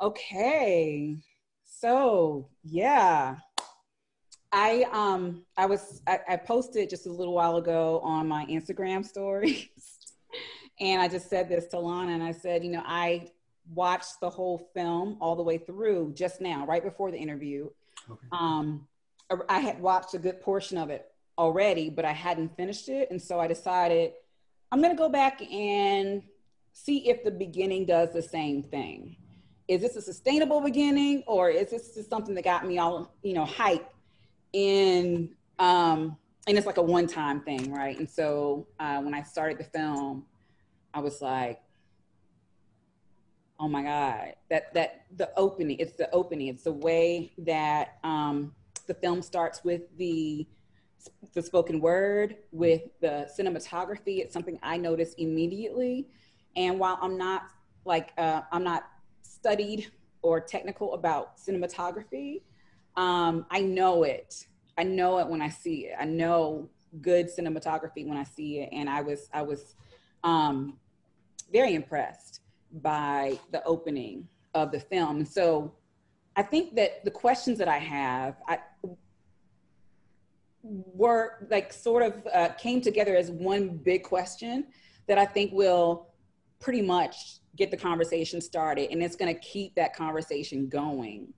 Okay. So yeah. I um I was I, I posted just a little while ago on my Instagram stories. and I just said this to Lana and I said, you know, I watched the whole film all the way through just now, right before the interview. Okay. Um I had watched a good portion of it already, but I hadn't finished it. And so I decided I'm gonna go back and see if the beginning does the same thing. Is this a sustainable beginning or is this just something that got me all, you know, hype in um and it's like a one-time thing, right? And so uh, when I started the film, I was like, oh my God, that that the opening, it's the opening, it's the way that um the film starts with the the spoken word, with the cinematography. It's something I noticed immediately. And while I'm not like uh, I'm not studied or technical about cinematography, um, I know it. I know it when I see it. I know good cinematography when I see it, and I was I was um, very impressed by the opening of the film. And so I think that the questions that I have, I, were like sort of uh, came together as one big question that I think will pretty much get the conversation started and it's going to keep that conversation going.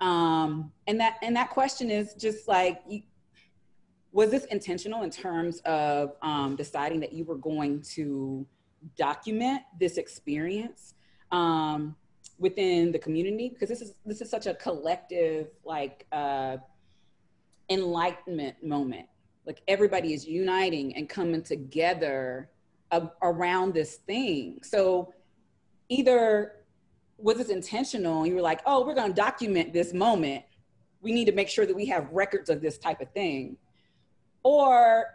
Um, and that and that question is just like was this intentional in terms of um, deciding that you were going to document this experience um, within the community because this is this is such a collective like uh, enlightenment moment. Like everybody is uniting and coming together a- around this thing. So either was this intentional and you were like, oh, we're going to document this moment. We need to make sure that we have records of this type of thing. Or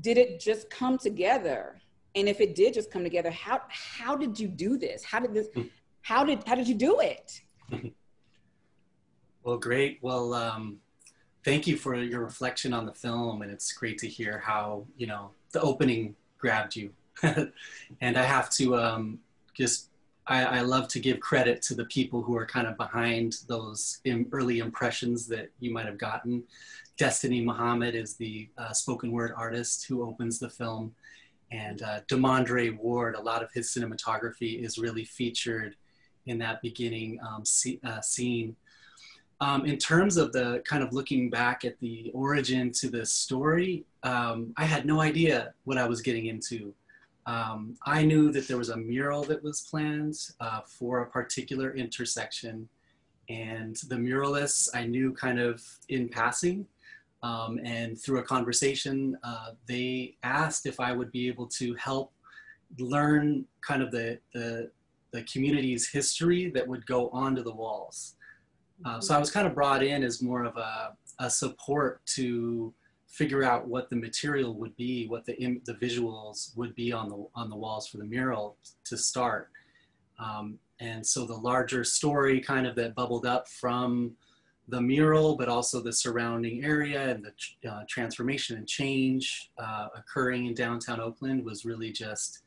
did it just come together? And if it did just come together, how how did you do this? How did this hmm. how did how did you do it? Well, great. Well, um, thank you for your reflection on the film and it's great to hear how you know the opening grabbed you. And i have to um, just I, I, love to give credit to the people who are kind of behind those early impressions that you might have gotten. Destiny muhammad is the uh, spoken word artist who opens the film. And uh, demondre ward a lot of his cinematography is really featured in that beginning um, uh, scene. Um, in terms of the kind of looking back at the origin to the story, um, I had no idea what I was getting into. Um, I knew that there was a mural that was planned uh, for a particular intersection, and the muralists I knew kind of in passing. Um, and through a conversation, uh, they asked if I would be able to help learn kind of the, the, the community's history that would go onto the walls. Uh, so I was kind of brought in as more of a, a support to figure out what the material would be, what the, Im- the visuals would be on the, on the walls for the mural to start. Um, and so the larger story kind of that bubbled up from the mural, but also the surrounding area and the uh, transformation and change uh, occurring in downtown Oakland was really just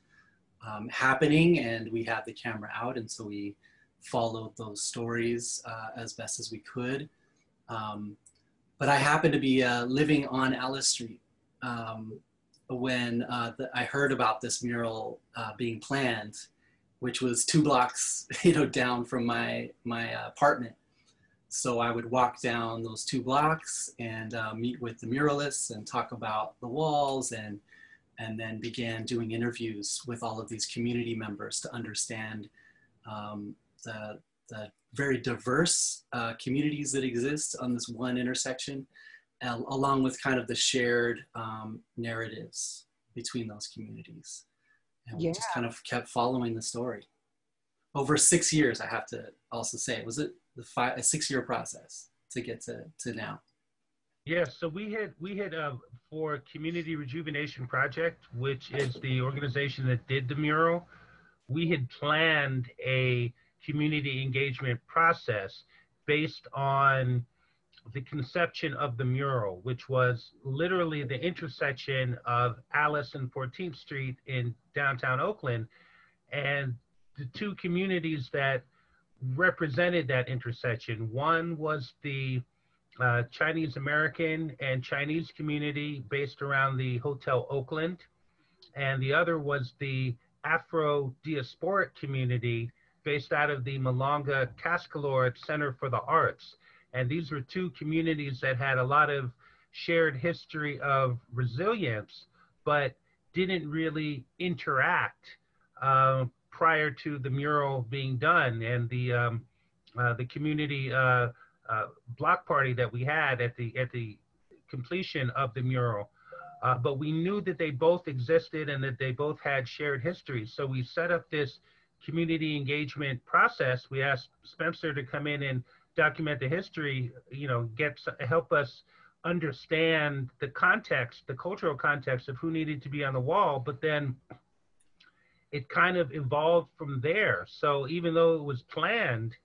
um, happening. And we had the camera out, and so we followed those stories uh, as best as we could. Um, but I happened to be uh, living on Alice Street um, when uh, the, I heard about this mural uh, being planned, which was two blocks, you know, down from my my apartment. So I would walk down those two blocks and uh, meet with the muralists and talk about the walls and and then began doing interviews with all of these community members to understand um, the, the very diverse uh, communities that exist on this one intersection, uh, along with kind of the shared um, narratives between those communities. And we just kind of kept following the story. Over six years, I have to also say, was it the five, a six year process to get to, to now? Yeah, so we had we had uh, for Community Rejuvenation Project, which is the organization that did the mural. We had planned a community engagement process based on the conception of the mural, which was literally the intersection of Alice and 14th Street in downtown Oakland. And the two communities that represented that intersection. One was the uh, Chinese American and Chinese community based around the Hotel Oakland, and the other was the Afro diasporic community based out of the Malonga Casquelourd Center for the Arts. And these were two communities that had a lot of shared history of resilience, but didn't really interact uh, prior to the mural being done and the um, uh, the community uh, uh, block party that we had at the at the completion of the mural. Uh, but we knew that they both existed and that they both had shared history. So we set up this community engagement process. We asked Spencer to come in and document the history. You know, get help us understand the context, the cultural context of who needed to be on the wall. But then it kind of evolved from there. So even though it was planned,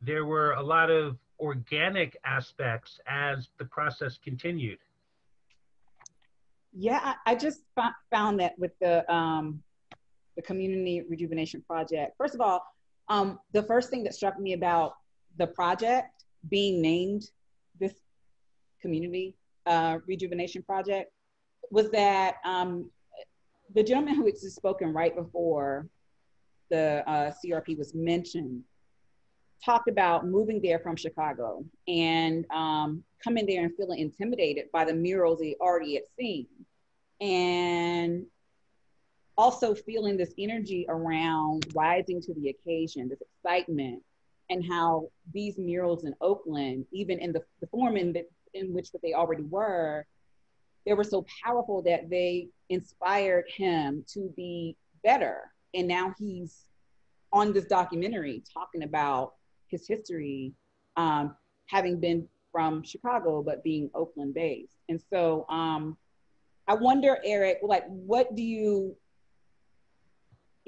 there were a lot of organic aspects as the process continued? Yeah, I, just found that with the um, the community rejuvenation project. First of all, um, the first thing that struck me about the project being named this community uh, rejuvenation project was that um, the gentleman who had spoken right before the uh, CRP was mentioned talked about moving there from Chicago and um, coming there and feeling intimidated by the murals he already had seen. And also feeling this energy around rising to the occasion, this excitement, and how these murals in Oakland, even in the, the form in, the, in which that they already were, they were so powerful that they inspired him to be better. And now he's on this documentary talking about his history, um, having been from Chicago, but being Oakland based. And so um, I wonder, Eric, like, what do you,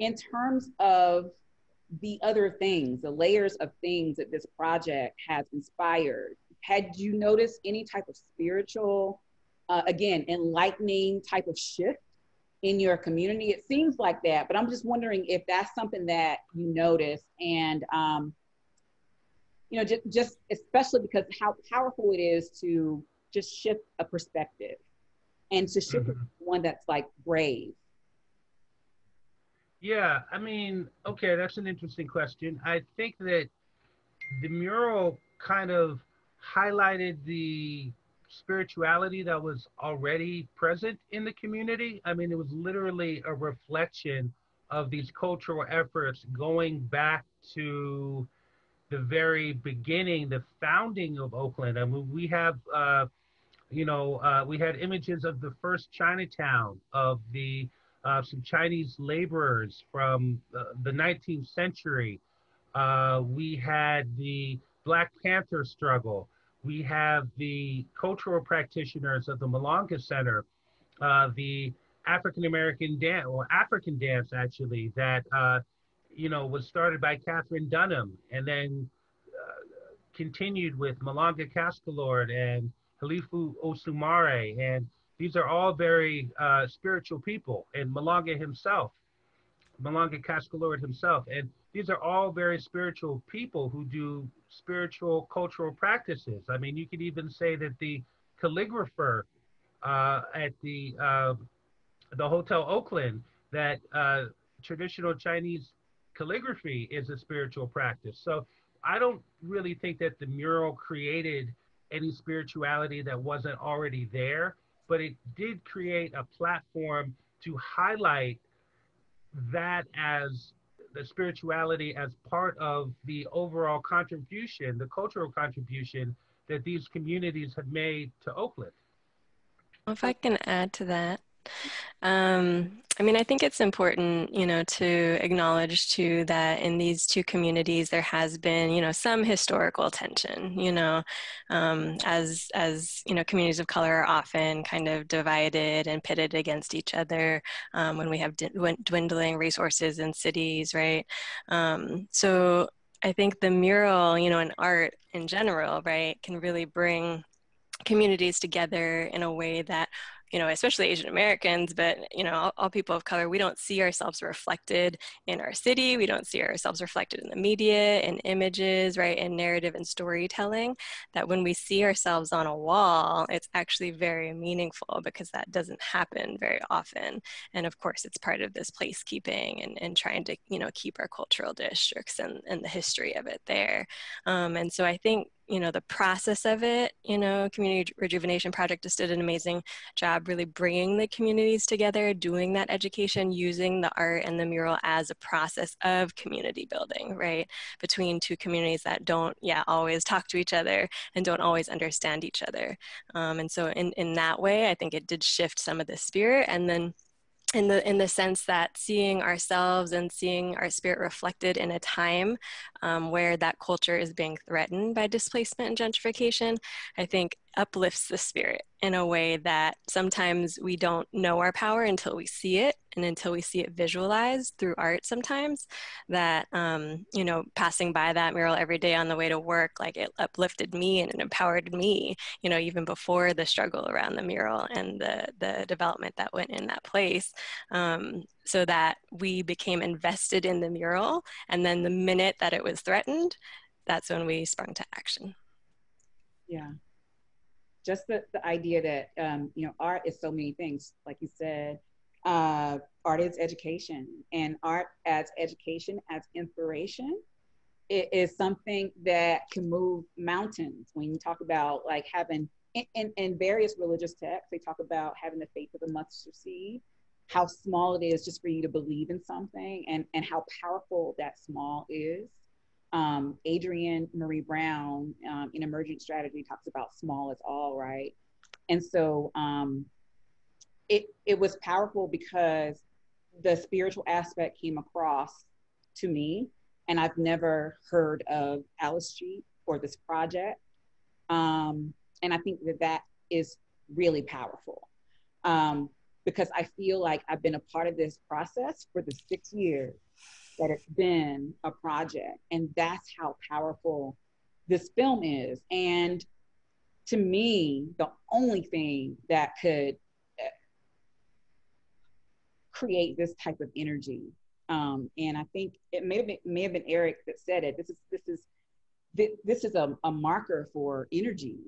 in terms of the other things, the layers of things that this project has inspired, had you noticed any type of spiritual, uh, again, enlightening type of shift in your community? It seems like that, but I'm just wondering if that's something that you noticed and um, you know, just, just especially because how powerful it is to just shift a perspective and to shift mm-hmm. one that's like brave. Yeah, I mean, okay, that's an interesting question. I think that the mural kind of highlighted the spirituality that was already present in the community. I mean, it was literally a reflection of these cultural efforts going back to the very beginning, the founding of Oakland. I mean, we have, uh, you know, uh, we had images of the first Chinatown, of the uh, some Chinese laborers from the 19th century. Uh, we had the Black Panther struggle. We have the cultural practitioners of the Malonga Center, uh, the African American dance, or African dance actually, that uh, you know, was started by Katherine Dunham and then continued with Malonga Casquelourd and Halifu Osumare. And these are all very uh, spiritual people. And Malonga himself, Malonga Casquelourd himself. And these are all very spiritual people who do spiritual cultural practices. I mean, you could even say that the calligrapher uh, at the uh, the Hotel Oakland, that uh, traditional Chinese calligraphy is a spiritual practice. So I don't really think that the mural created any spirituality that wasn't already there, but it did create a platform to highlight that as the spirituality as part of the overall contribution, the cultural contribution that these communities have made to Oakland. If I can add to that, um, I mean, I think it's important, you know, to acknowledge too that in these two communities there has been, you know, some historical tension. You know, um, as as you know, communities of color are often kind of divided and pitted against each other um, when we have dwindling resources in cities, right? Um, so I think the mural, you know, and art in general, right, can really bring communities together in a way that you know, especially Asian Americans, but, you know, all, all, people of color, we don't see ourselves reflected in our city. We don't see ourselves reflected in the media, in images, right, in narrative and storytelling. That when we see ourselves on a wall, it's actually very meaningful because that doesn't happen very often. And of course, it's part of this placekeeping and, and trying to, you know, keep our cultural districts and, and the history of it there. Um, and so I think you know the process of it you know community rejuvenation project just did an amazing job really bringing the communities together doing that education using the art and the mural as a process of community building right? Between two communities that don't yeah always talk to each other and don't always understand each other. Um, and so in, in that way i think it did shift some of the spirit and then in the in the sense that seeing ourselves and seeing our spirit reflected in a time um, where that culture is being threatened by displacement and gentrification, I think uplifts the spirit in a way that sometimes we don't know our power until we see it and until we see it visualized through art sometimes that um, you know passing by that mural every day on the way to work like it uplifted me and it empowered me you know even before the struggle around the mural and the the development that went in that place um, so that we became invested in the mural and then the minute that it was threatened that's when we sprung to action. Yeah just the, the idea that um, you know art is so many things like you said uh, art is education and art as education as inspiration it is something that can move mountains. When you talk about like having in, in, in various religious texts they talk about having the faith of a mustard seed how small it is just for you to believe in something and and how powerful that small is um, Adrienne Maree Brown um, in Emergent Strategy talks about small is all, right? And so um, it, it was powerful because the spiritual aspect came across to me, and I've never heard of Alice Street or this project. Um, and I think that that is really powerful um, because I feel like I've been a part of this process for the six years that it's been a project. And that's how powerful this film is. And to me, the only thing that could uh, create this type of energy. Um, and I think it may have been, may have been Eric that said it. This is this is this is a, a marker for energy,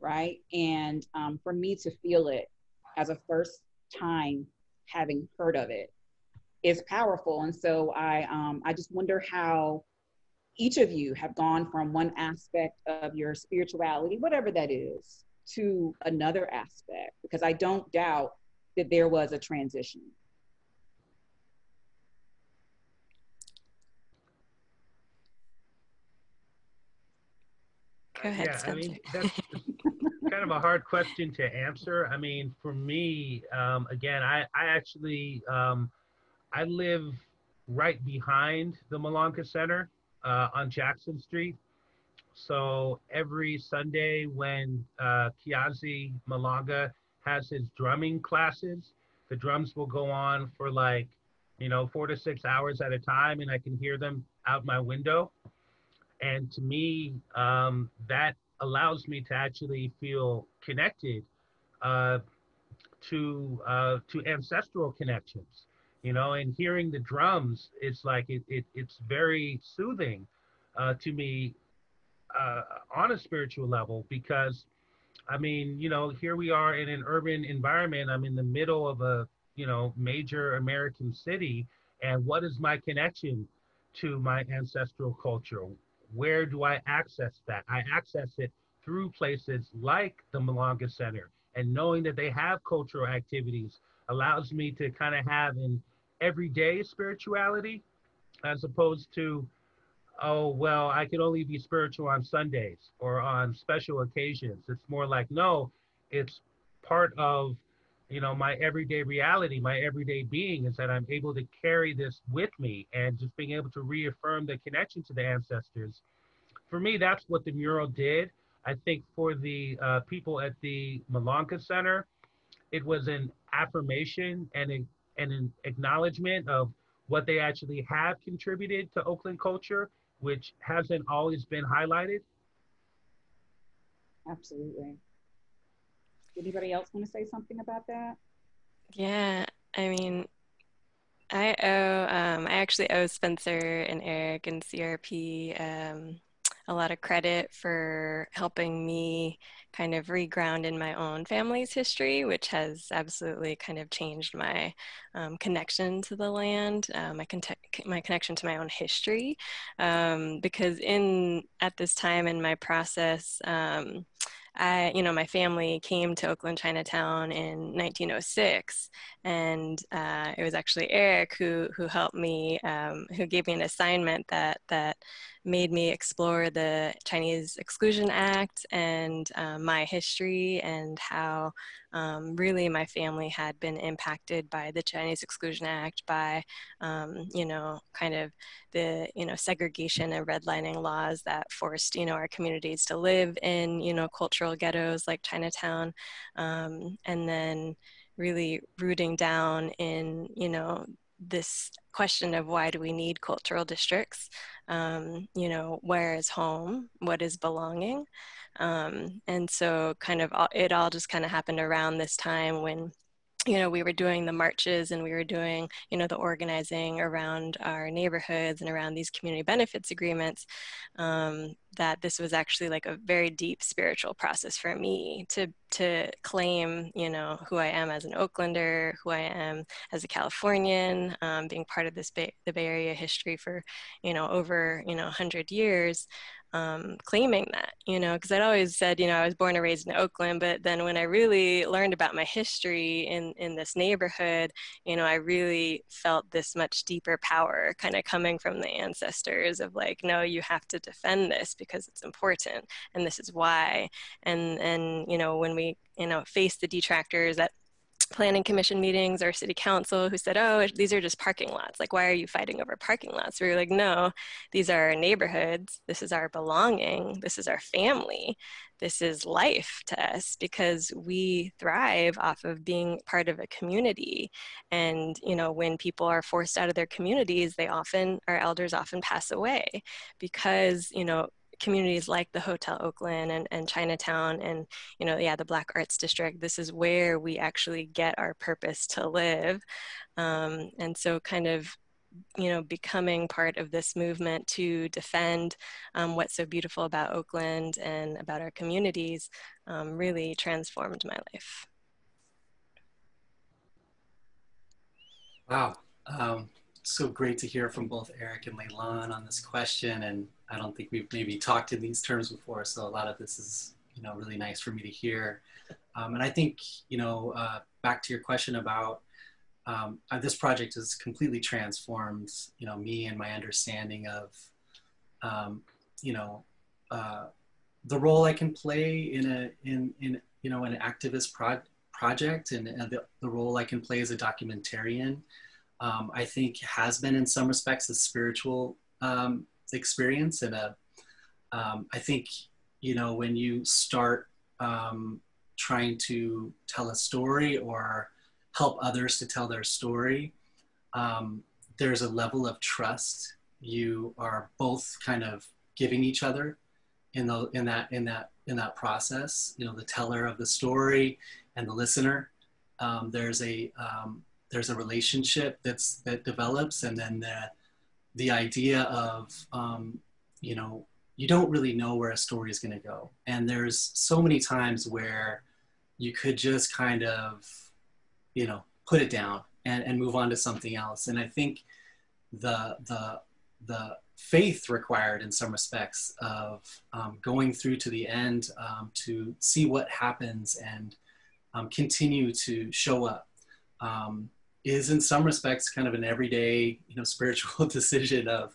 right? And um, for me to feel it as a first time having heard of it is powerful. And so I, um, I just wonder how each of you have gone from one aspect of your spirituality, whatever that is, to another aspect, because I don't doubt that there was a transition. Go ahead. Yeah, I mean, that's kind of a hard question to answer. I mean, for me, um, again, I, I actually, um, I live right behind the Malonga Center uh, on Jackson Street. So every Sunday when uh, Kiazi Malonga has his drumming classes, the drums will go on for like, you know, four to six hours at a time, and I can hear them out my window. And to me, um, that allows me to actually feel connected uh, to uh, to ancestral connections you know, and hearing the drums, it's like it, it it's very soothing uh, to me uh, on a spiritual level because, I mean, you know, here we are in an urban environment. I'm in the middle of a you know major American city, and what is my connection to my ancestral culture? Where do I access that? I access it through places like the Malonga Center, and knowing that they have cultural activities allows me to kind of have an everyday spirituality as opposed to oh well i can only be spiritual on sundays or on special occasions. It's more like no it's part of you know my everyday reality my everyday being is that i'm able to carry this with me and just being able to reaffirm the connection to the ancestors. For me that's what the mural did. I think for the uh, people at the malonga center it was an affirmation and a and an acknowledgement of what they actually have contributed to Oakland culture, which hasn't always been highlighted? Absolutely. Anybody else want to say something about that? Yeah, I mean, I owe, um, I actually owe Spencer and Eric and CRP um, a lot of credit for helping me kind of reground in my own family's history, which has absolutely kind of changed my um, connection to the land, uh, my, con- my connection to my own history. Um, because in at this time in my process, um, I, you know, my family came to Oakland Chinatown in 1906, and uh, it was actually Eric who who helped me, um, who gave me an assignment that that made me explore the Chinese Exclusion Act and um, my history and how um, really my family had been impacted by the Chinese Exclusion Act, by, um, you know, kind of the, you know, segregation and redlining laws that forced, you know, our communities to live in, you know, cultural ghettos like Chinatown. Um, and then really rooting down in, you know, this question of why do we need cultural districts? Um, you know where is home? What is belonging? Um, and so kind of all, it all just kind of happened around this time when you know we were doing the marches and we were doing you know the organizing around our neighborhoods and around these community benefits agreements um, that this was actually like a very deep spiritual process for me to to claim you know who i am as an oaklander who i am as a californian um, being part of this the bay area history for you know over you know 100 years um, claiming that, you know, because I'd always said, you know, I was born and raised in Oakland, but then when I really learned about my history in, in this neighborhood, you know, I really felt this much deeper power kind of coming from the ancestors of like, no, you have to defend this because it's important and this is why. And, and, you know, when we, you know, face the detractors that planning commission meetings or city council who said, oh, these are just parking lots. Like, why are you fighting over parking lots? We were like, no, these are our neighborhoods. This is our belonging. This is our family. This is life to us because we thrive off of being part of a community. And, you know, when people are forced out of their communities, they often, our elders often pass away because, you know, communities like the Hotel Oakland and, and Chinatown and, you know, yeah, the Black Arts District, this is where we actually get our purpose to live. Um, and so kind of you know, becoming part of this movement to defend um, what's so beautiful about Oakland and about our communities um, really transformed my life. Wow. Um, so great to hear from both Eric and Lailan on this question. And I don't think we've maybe talked in these terms before, so a lot of this is you know really nice for me to hear. Um, and I think you know uh, back to your question about um, uh, this project has completely transformed you know me and my understanding of um, you know uh, the role I can play in a in in you know an activist pro- project and, and the, the role I can play as a documentarian. Um, I think has been in some respects a spiritual um, experience and a um, I think you know when you start um, trying to tell a story or help others to tell their story um, there's a level of trust. You are both kind of giving each other in the in that in that in that process. You know the teller of the story and the listener. Um, there's a there's a relationship that's that develops and then the the idea of um, you know you don't really know where a story is going to go. And there's so many times where you could just kind of you know put it down and, and move on to something else. And i think the the the faith required in some respects of um, going through to the end um, to see what happens and um, continue to show up. Um, is in some respects kind of an everyday, you know, spiritual decision of,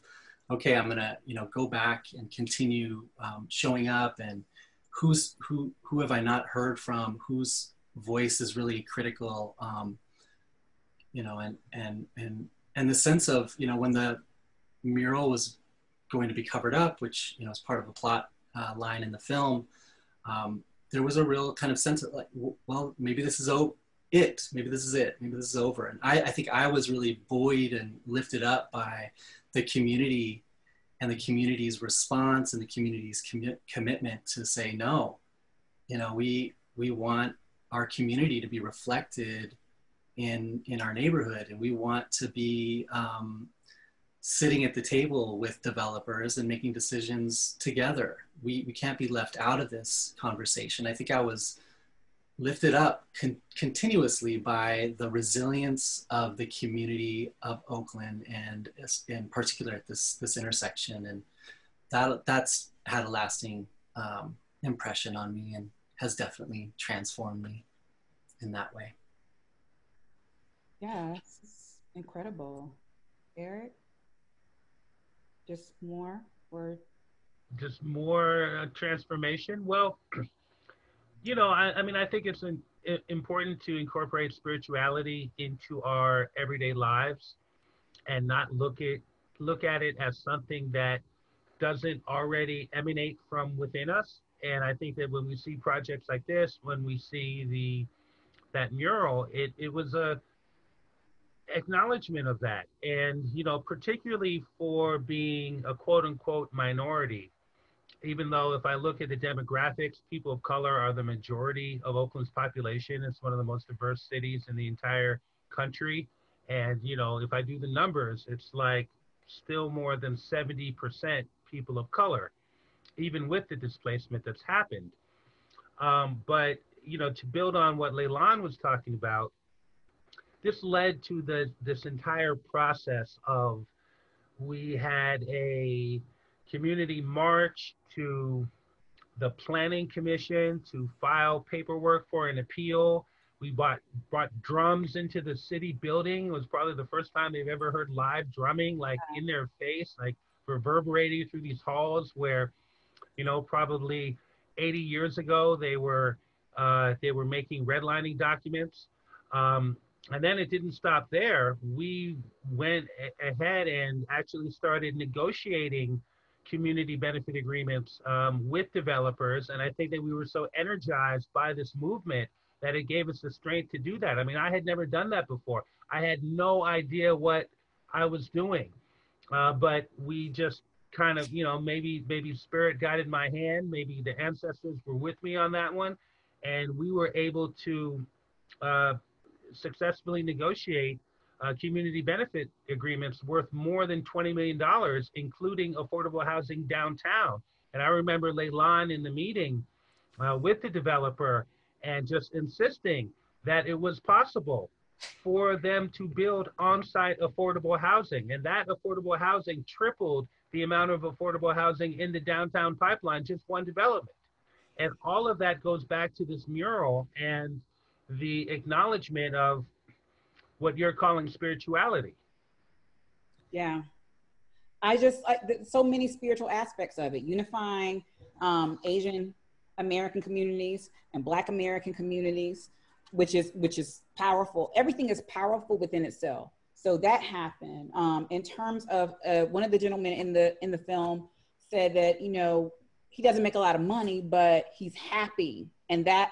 okay, I'm gonna, you know, go back and continue um, showing up and who's who who have I not heard from, whose voice is really critical, um, you know, and and and and the sense of, you know, when the mural was going to be covered up, which you know is part of a plot uh, line in the film. Um, there was a real kind of sense of like, well, maybe this is o- it. Maybe this is it. Maybe this is over. And I, I think I was really buoyed and lifted up by the community and the community's response and the community's commi- commitment to say no. You know, we we want our community to be reflected in in our neighborhood, and we want to be um, sitting at the table with developers and making decisions together. We we can't be left out of this conversation. I think I was lifted up con- continuously by the resilience of the community of Oakland and in particular at this this intersection and that that's had a lasting um, impression on me and has definitely transformed me in that way. Yeah, it's incredible. Eric, just more or just more uh, transformation. Well, you know, I, I mean, I think it's an, important to incorporate spirituality into our everyday lives and not look at look at it as something that doesn't already emanate from within us. And I think that when we see projects like this, when we see the that mural, it, it was a acknowledgement of that. And, you know, particularly for being a quote unquote minority, even though if I look at the demographics, people of color are the majority of Oakland's population. It's one of the most diverse cities in the entire country. And, you know, if I do the numbers, it's like still more than 70% people of color, even with the displacement that's happened. Um, but, you know, to build on what Leilani was talking about, this led to the this entire process of we had a community march to the planning commission to file paperwork for an appeal. We bought brought drums into the city building. It was probably the first time they've ever heard live drumming, like in their face, like reverberating through these halls where, you know, probably 80 years ago they were uh, they were making redlining documents. Um, and then it didn't stop there. We went ahead and actually started negotiating community benefit agreements um, with developers. And I think that we were so energized by this movement that it gave us the strength to do that. I mean, I had never done that before. I had no idea what I was doing, uh, but we just kind of, you know, maybe maybe spirit guided my hand, maybe the ancestors were with me on that one, and we were able to uh, successfully negotiate uh, community benefit agreements worth more than $20 million, including affordable housing downtown. And I remember Leilani in the meeting uh, with the developer and just insisting that it was possible for them to build on-site affordable housing. And that affordable housing tripled the amount of affordable housing in the downtown pipeline, just one development. And all of that goes back to this mural and the acknowledgement of what you're calling spirituality. Yeah. I just, I, so many spiritual aspects of it, unifying um, Asian American communities and Black American communities, which is, which is powerful. Everything is powerful within itself. So that happened. Um, in terms of uh, one of the gentlemen in the, in the film said that, you know, he doesn't make a lot of money, but he's happy. And that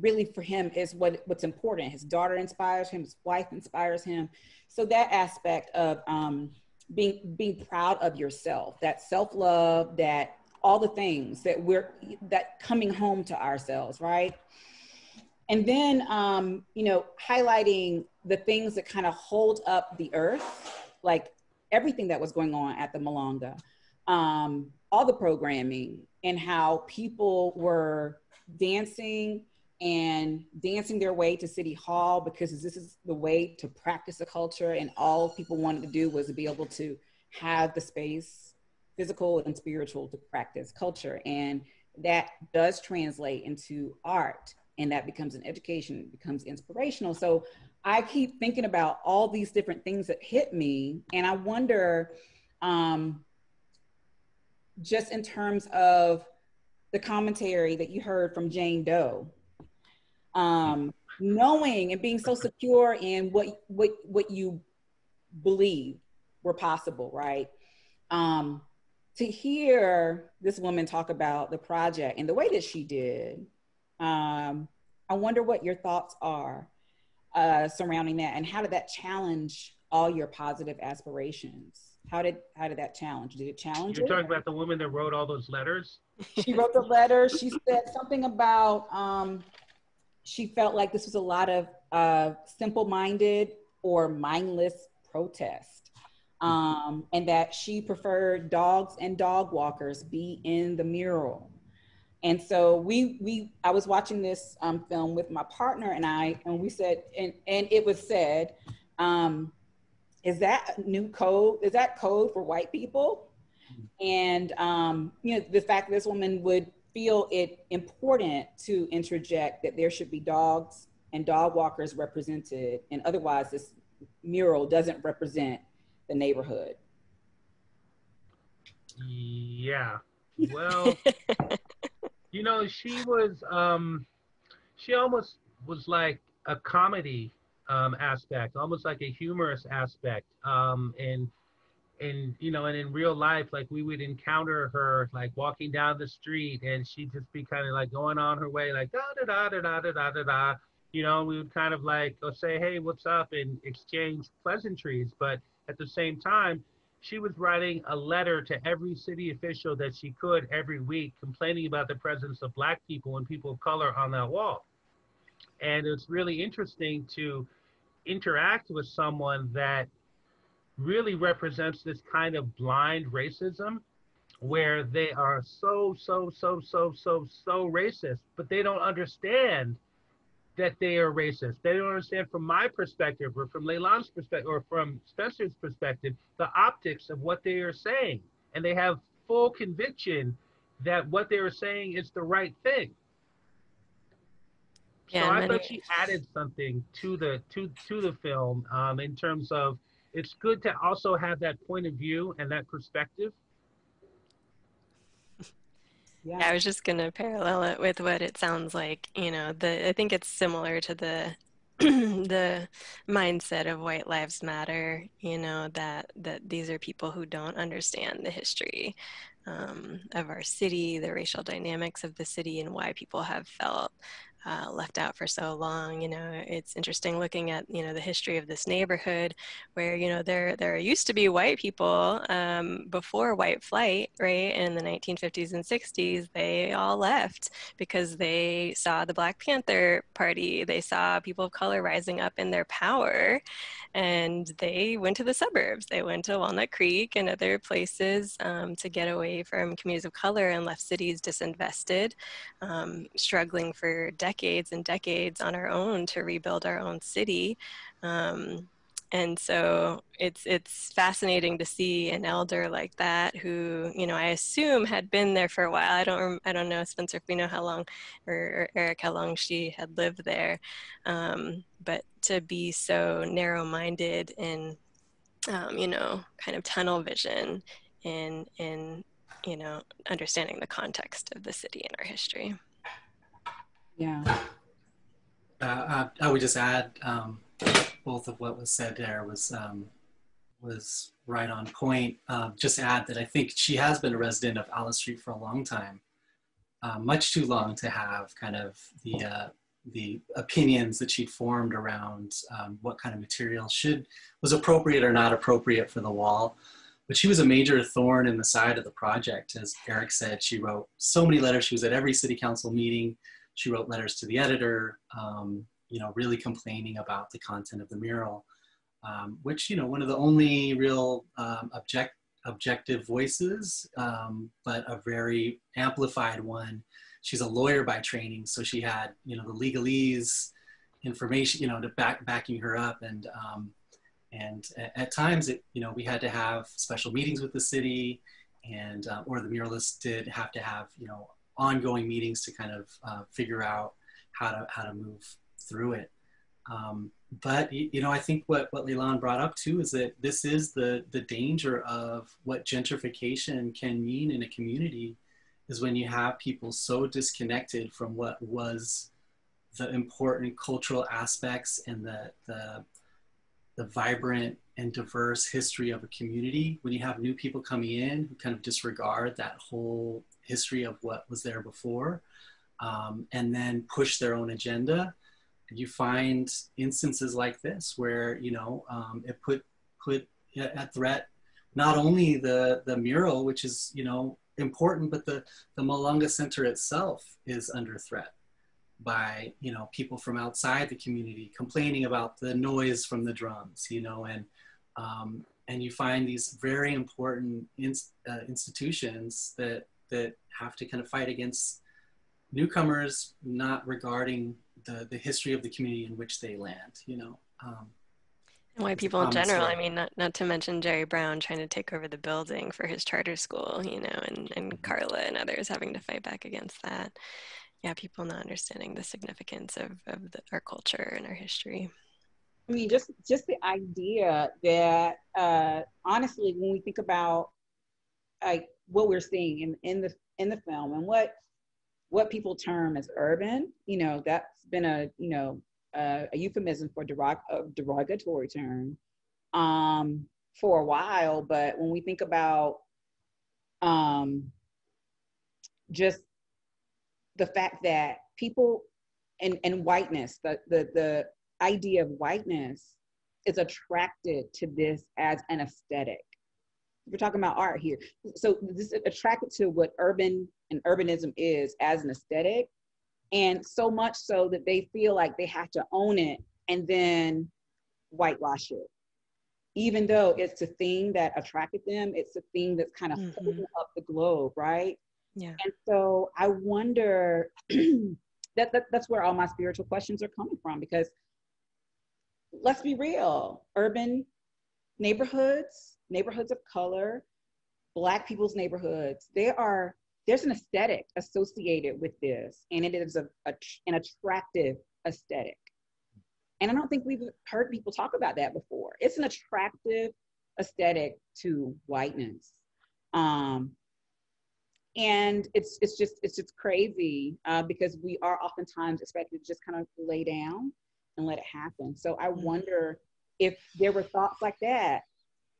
really for him is what what's important. His daughter inspires him. His wife inspires him. So that aspect of um, being being proud of yourself, that self love, that all the things that we're that coming home to ourselves, right? And then um, you know highlighting the things that kind of hold up the earth, like everything that was going on at the Malonga, um, all the programming, and how people were dancing and dancing their way to City Hall because this is the way to practice a culture. And all people wanted to do was to be able to have the space, physical and spiritual, to practice culture. And that does translate into art. And that becomes an education, becomes inspirational. So I keep thinking about all these different things that hit me. And I wonder, um, just in terms of the commentary that you heard from Jane Doe, um, knowing and being so secure in what what what you believe were possible, right? Um, to hear this woman talk about the project and the way that she did, um, I wonder what your thoughts are uh, surrounding that, and how did that challenge all your positive aspirations? How did how did that challenge? Did it challenge? You're it? talking about the woman that wrote all those letters. She wrote the letters. She said something about um, she felt like this was a lot of uh, simple-minded or mindless protest, um, and that she preferred dogs and dog walkers be in the mural. And so we we I was watching this um, film with my partner and I, and we said, and and it was said, um, is that new code? Is that code for white people? And um, you know, the fact that this woman would feel it important to interject that there should be dogs and dog walkers represented, and otherwise this mural doesn't represent the neighborhood. Yeah. Well, you know, she was um she almost was like a comedy um aspect, almost like a humorous aspect. Um and and you know, and in real life, like we would encounter her like walking down the street and she'd just be kind of like going on her way, like da da da da da da da da. You know, we would kind of like go say, Hey, what's up? and exchange pleasantries. But at the same time, she was writing a letter to every city official that she could every week complaining about the presence of black people and people of color on that wall. And it's really interesting to interact with someone that really represents this kind of blind racism where they are so, so, so, so, so, so racist, but they don't understand that they are racist. They don't understand from my perspective or from Lailan's perspective or from Spencer's perspective, the optics of what they are saying. And they have full conviction that what they are saying is the right thing. Yeah, so I thought she added something to the to to the film um, in terms of it's good to also have that point of view and that perspective. Yeah. yeah, I was just gonna parallel it with what it sounds like. You know, the I think it's similar to the the mindset of white lives matter you know that that these are people who don't understand the history um, of our city the racial dynamics of the city and why people have felt uh, left out for so long. You know, it's interesting looking at you know the history of this neighborhood, where you know there there used to be white people um, before white flight, right? In the 1950s and 60s, they all left because they saw the Black Panther Party. They saw people of color rising up in their power, and they went to the suburbs. They went to Walnut Creek and other places um, to get away from communities of color and left cities disinvested, um, struggling for decades and decades on our own to rebuild our own city. Um, and so it's it's fascinating to see an elder like that who you know I assume had been there for a while. I don't I don't know Spencer if we know how long or, or Eric how long she had lived there, um, but to be so narrow-minded and um, you know kind of tunnel vision in in you know understanding the context of the city and our history. Yeah. Uh, I, I, would just add um, both of what was said there was um, was right on point. Um, just add that I think she has been a resident of Alice Street for a long time, uh, much too long to have kind of the uh, the opinions that she'd formed around um, what kind of material should was appropriate or not appropriate for the wall. But she was a major thorn in the side of the project, as Eric said. She wrote so many letters. She was at every city council meeting. She wrote letters to the editor. Um, you know, really complaining about the content of the mural, um, which, you know, one of the only real um, object, objective voices, um, but a very amplified one. She's a lawyer by training, so she had, you know, the legalese information, you know, to back backing her up. And, um, and at times, it, you know, we had to have special meetings with the city and, uh, or the muralists did have to have, you know, ongoing meetings to kind of uh, figure out how to, how to move through it. Um, but you know, I think what what Lailan brought up too is that this is the the danger of what gentrification can mean in a community, is when you have people so disconnected from what was the important cultural aspects and the the the vibrant and diverse history of a community. When you have new people coming in who kind of disregard that whole history of what was there before, um, and then push their own agenda you find instances like this where you know um, it put put at threat not only the the mural, which is you know important, but the the Malonga Center itself is under threat. By you know people from outside the community complaining about the noise from the drums you know and um, and you find these very important in, uh, institutions that that have to kind of fight against newcomers not regarding the the history of the community in which they land you know um, and white people in general i mean not, not to mention jerry brown trying to take over the building for his charter school you know and, and mm-hmm. carla and others having to fight back against that yeah people not understanding the significance of, of the, our culture and our history i mean just just the idea that uh honestly when we think about like what we're seeing in, in the in the film and what what people term as urban you know that's been a you know uh, a euphemism for derog- a derogatory term um, for a while. But when we think about um, just the fact that people and, and whiteness, the, the, the idea of whiteness is attracted to this as an aesthetic. We're talking about art here. So this is attracted to what urban and urbanism is as an aesthetic and so much so that they feel like they have to own it and then whitewash it even though it's the thing that attracted them it's the thing that's kind of mm-hmm. holding up the globe right yeah and so i wonder that, that that's where all my spiritual questions are coming from because let's be real urban neighborhoods neighborhoods of color black people's neighborhoods they are there's an aesthetic associated with this, and it is a, a, an attractive aesthetic. And I don't think we've heard people talk about that before. It's an attractive aesthetic to whiteness. Um, and it's it's just it's just crazy uh, because we are oftentimes expected to just kind of lay down and let it happen. So I mm-hmm. wonder if there were thoughts like that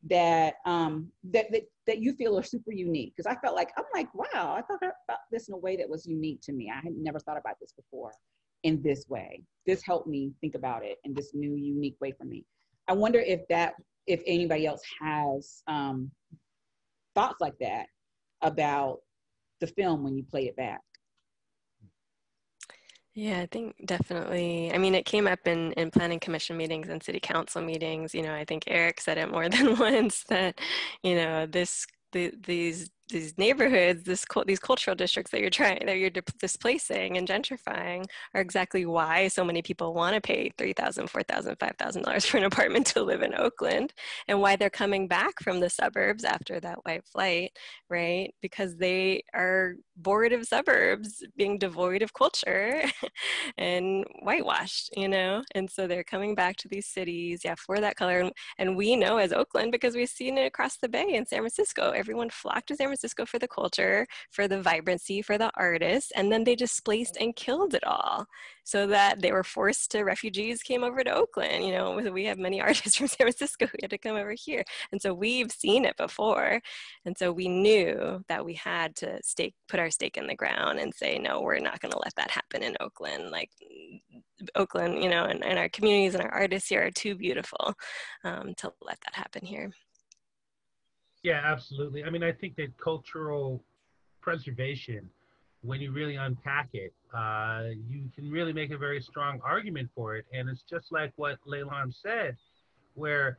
that um that that, that you feel are super unique because i felt like i'm like wow i thought about this in a way that was unique to me i had never thought about this before in this way this helped me think about it in this new unique way for me i wonder if that if anybody else has um thoughts like that about the film when you play it back yeah, I think definitely. I mean, it came up in, in planning commission meetings and city council meetings. You know, I think Eric said it more than once that, you know, this the, these these neighborhoods, this these cultural districts that you're trying that you're displacing and gentrifying are exactly why so many people want to pay three thousand, four thousand, five thousand dollars for an apartment to live in Oakland, and why they're coming back from the suburbs after that white flight, right? Because they are bored of suburbs being devoid of culture and whitewashed, you know, and so they're coming back to these cities, yeah, for that color, and, and we know as Oakland because we've seen it across the bay in San Francisco, everyone flocked to San Francisco Francisco for the culture, for the vibrancy, for the artists, and then they displaced and killed it all so that they were forced to, refugees came over to Oakland. You know, we have many artists from San Francisco who had to come over here. And so we've seen it before. And so we knew that we had to stake, put our stake in the ground and say, no, we're not going to let that happen in Oakland. Like Oakland, you know, and, and our communities and our artists here are too beautiful um, to let that happen here. Yeah, absolutely. I mean, I think that cultural preservation, when you really unpack it, uh, you can really make a very strong argument for it. And it's just like what Lailan said, where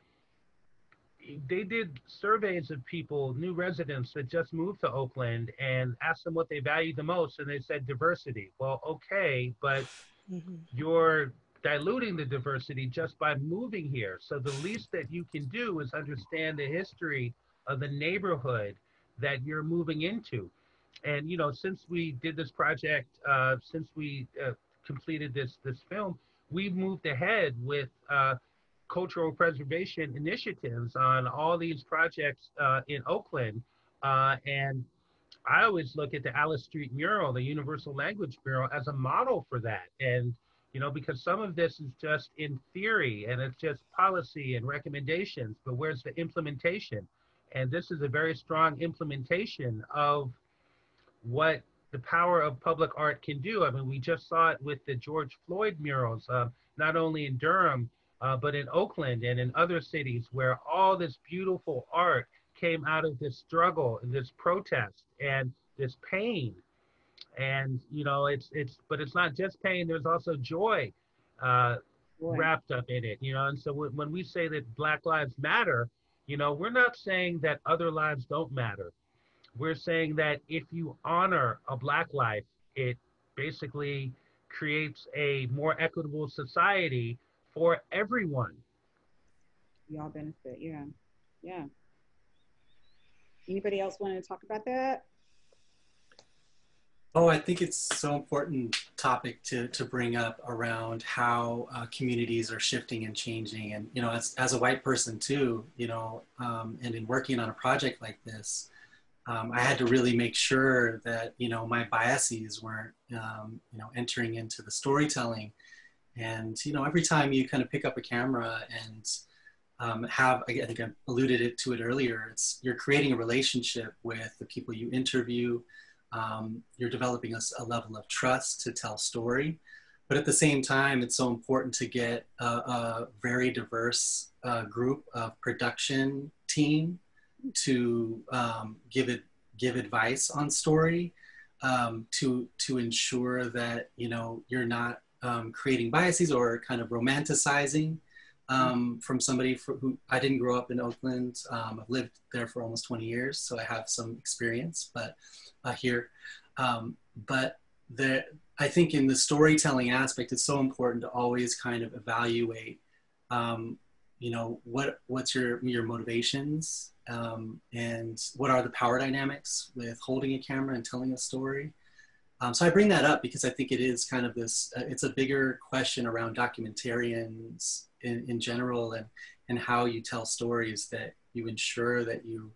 they did surveys of people, new residents that just moved to Oakland, and asked them what they valued the most, and they said diversity. Well, okay, but mm-hmm. you're diluting the diversity just by moving here. So the least that you can do is understand the history of the neighborhood that you're moving into. And you know, since we did this project, uh, since we uh, completed this this film, we've moved ahead with uh, cultural preservation initiatives on all these projects uh, in Oakland. Uh, and I always look at the Alice Street mural, the Universal Language Mural, as a model for that. And you know, because some of this is just in theory and it's just policy and recommendations, but where's the implementation? And this is a very strong implementation of what the power of public art can do. I mean, we just saw it with the George Floyd murals, uh, not only in Durham, uh, but in Oakland and in other cities where all this beautiful art came out of this struggle and this protest and this pain. and you know it's it's but it's not just pain there's also joy uh, wrapped up in it you know and so when we say that black lives matter you know we're not saying that other lives don't matter. We're saying that if you honor a black life it basically creates a more equitable society for everyone. We all benefit yeah. Yeah. Anybody else want to talk about that Oh, I think it's so important topic to, to bring up around how uh, communities are shifting and changing. And, you know, as, as a white person too, you know, um, and in working on a project like this, um, I had to really make sure that, you know, my biases weren't, um, you know, entering into the storytelling. And, you know, every time you kind of pick up a camera and um, have, I think I alluded it to it earlier, it's, you're creating a relationship with the people you interview, um, you're developing a, a, level of trust to tell story. But at the same time, it's so important to get a, a very diverse uh, group of production team to um, give it give advice on story um, to to ensure that you know you're not um, creating biases or kind of romanticizing um, from somebody for, who I didn't grow up in Oakland. Um, I've lived there for almost 20 years, so I have some experience. But uh, here. Um, but the, I think in the storytelling aspect, it's so important to always kind of evaluate, um, you know, what what's your your motivations um, and what are the power dynamics with holding a camera and telling a story. Um, so I bring that up because I think it is kind of this. Uh, it's a bigger question around documentarians in, in general and and how you tell stories that you ensure that you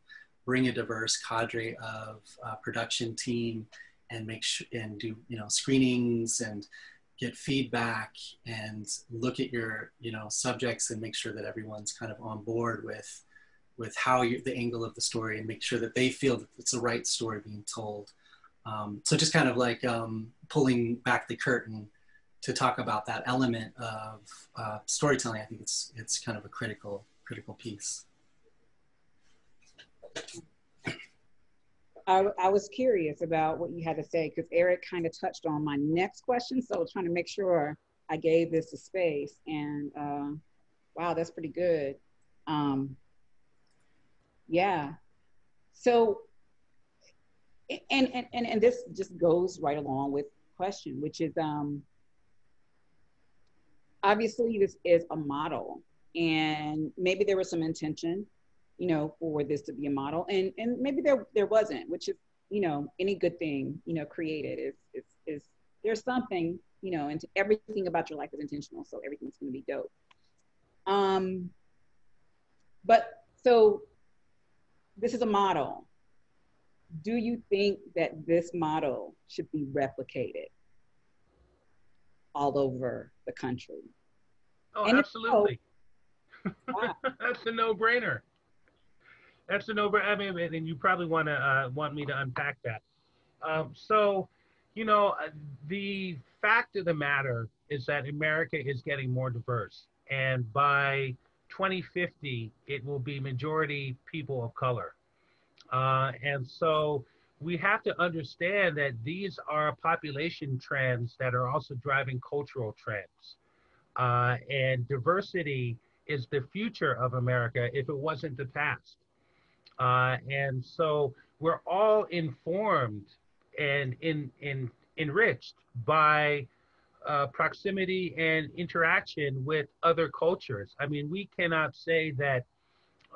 bring a diverse cadre of uh, production team and make sure and do you know screenings and get feedback and look at your you know subjects and make sure that everyone's kind of on board with with how you the angle of the story and make sure that they feel that it's the right story being told. Um, so just kind of like um, pulling back the curtain to talk about that element of uh, storytelling i think it's it's kind of a critical critical piece I, I was curious about what you had to say because Eric kind of touched on my next question. So trying to make sure I gave this a space. And uh, wow, that's pretty good. Um, yeah. So, and, and, and, and this just goes right along with question, which is um, obviously this is a model and maybe there was some intention you know, for this to be a model. And and maybe there there wasn't, which is, you know, any good thing, you know, created is is is there's something, you know, and everything about your life is intentional. So everything's gonna be dope. Um but so this is a model. Do you think that this model should be replicated all over the country? Oh, and absolutely. So, wow. That's a no-brainer. That's a no I mean, and you probably want to uh, want me to unpack that. Um, so, you know, uh, the fact of the matter is that America is getting more diverse, and by 2050, it will be majority people of color. Uh, and so we have to understand that these are population trends that are also driving cultural trends. Uh, and diversity is the future of America if it wasn't the past. Uh, and so we're all informed and in, in, enriched by uh, proximity and interaction with other cultures. I mean, we cannot say that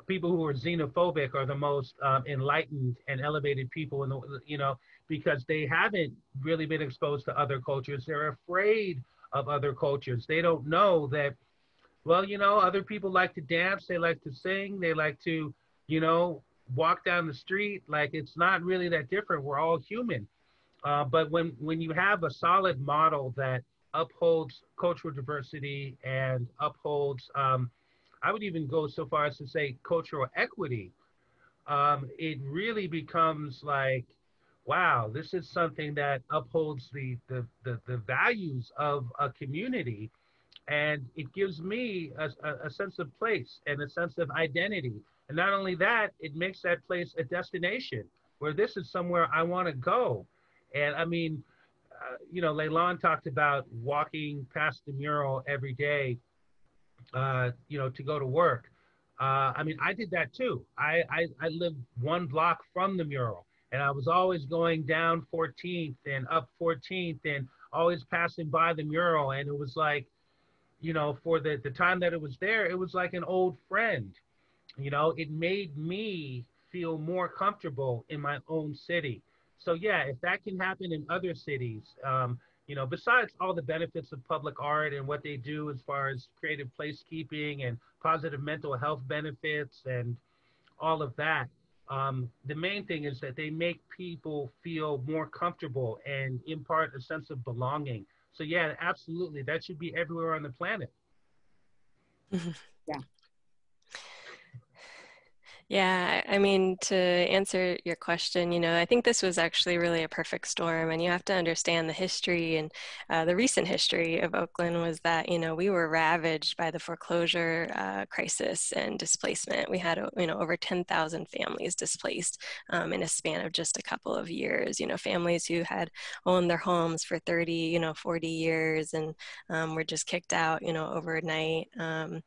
people who are xenophobic are the most um, enlightened and elevated people in the, you know, because they haven't really been exposed to other cultures. They're afraid of other cultures. They don't know that, well, you know, other people like to dance, they like to sing, they like to, you know, walk down the street, like it's not really that different. We're all human. Uh, but when when you have a solid model that upholds cultural diversity and upholds, um, I would even go so far as to say cultural equity, um, it really becomes like, wow, this is something that upholds the, the, the, the values of a community. And it gives me a, a, a sense of place and a sense of identity and not only that, it makes that place a destination where this is somewhere I want to go. And I mean, uh, you know, Lailan talked about walking past the mural every day, uh, you know, to go to work. Uh, I mean, I did that too. I, I, I lived one block from the mural and I was always going down 14th and up 14th and always passing by the mural. And it was like, you know, for the, the time that it was there, it was like an old friend. You know, it made me feel more comfortable in my own city. So yeah, if that can happen in other cities, um, you know, besides all the benefits of public art and what they do as far as creative placekeeping and positive mental health benefits and all of that, um, the main thing is that they make people feel more comfortable and impart a sense of belonging. So yeah, absolutely, that should be everywhere on the planet. yeah. Yeah, I mean, to answer your question, you know, I think this was actually really a perfect storm, and you have to understand the history and uh, the recent history of Oakland was that, you know, we were ravaged by the foreclosure uh, crisis and displacement. We had, you know, over 10,000 families displaced um, in a span of just a couple of years, you know, families who had owned their homes for 30, you know, 40 years and um, were just kicked out, you know, overnight. Um,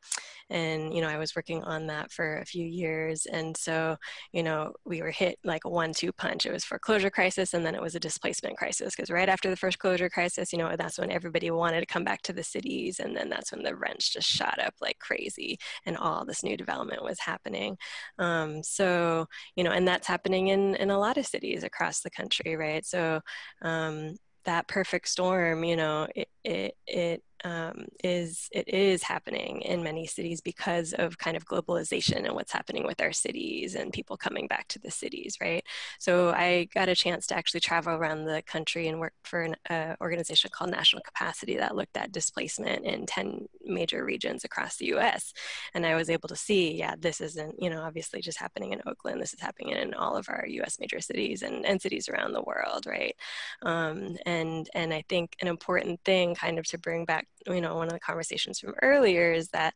and, you know, I was working on that for a few years and so, you know, we were hit like a one two punch. It was foreclosure crisis and then it was a displacement crisis because right after the foreclosure crisis, you know, that's when everybody wanted to come back to the cities. And then that's when the rents just shot up like crazy and all this new development was happening. Um, so, you know, and that's happening in, in a lot of cities across the country, right? So, um, that perfect storm, you know, it, it, it um, is it is happening in many cities because of kind of globalization and what's happening with our cities and people coming back to the cities, right? So I got a chance to actually travel around the country and work for an uh, organization called National Capacity that looked at displacement in 10 major regions across the U.S. And I was able to see, yeah, this isn't you know obviously just happening in Oakland. This is happening in all of our U.S. major cities and, and cities around the world, right? Um, and and I think an important thing kind of to bring back you know one of the conversations from earlier is that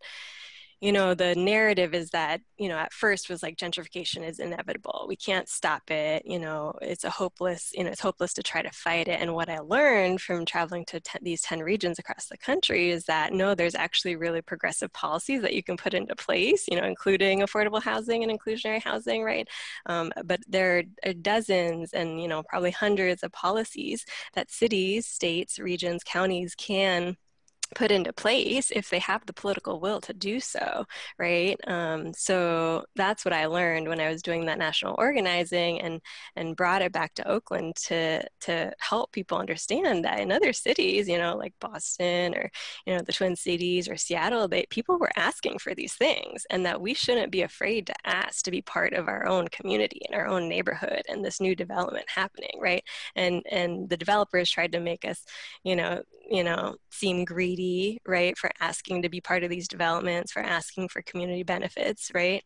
you know the narrative is that you know at first was like gentrification is inevitable. We can't stop it. You know it's a hopeless you know it's hopeless to try to fight it. And what i learned from traveling to ten, these 10 regions across the country is that no there's actually really progressive policies that you can put into place you know including affordable housing and inclusionary housing right? Um, but there are dozens and you know probably hundreds of policies that cities states regions counties can put into place if they have the political will to do so right? Um, so that's what i learned when i was doing that national organizing and and brought it back to oakland to to help people understand that in other cities you know like boston or you know the twin cities or seattle they people were asking for these things and that we shouldn't be afraid to ask to be part of our own community and our own neighborhood and this new development happening right? And and the developers tried to make us you know you know seem greedy right for asking to be part of these developments for asking for community benefits right?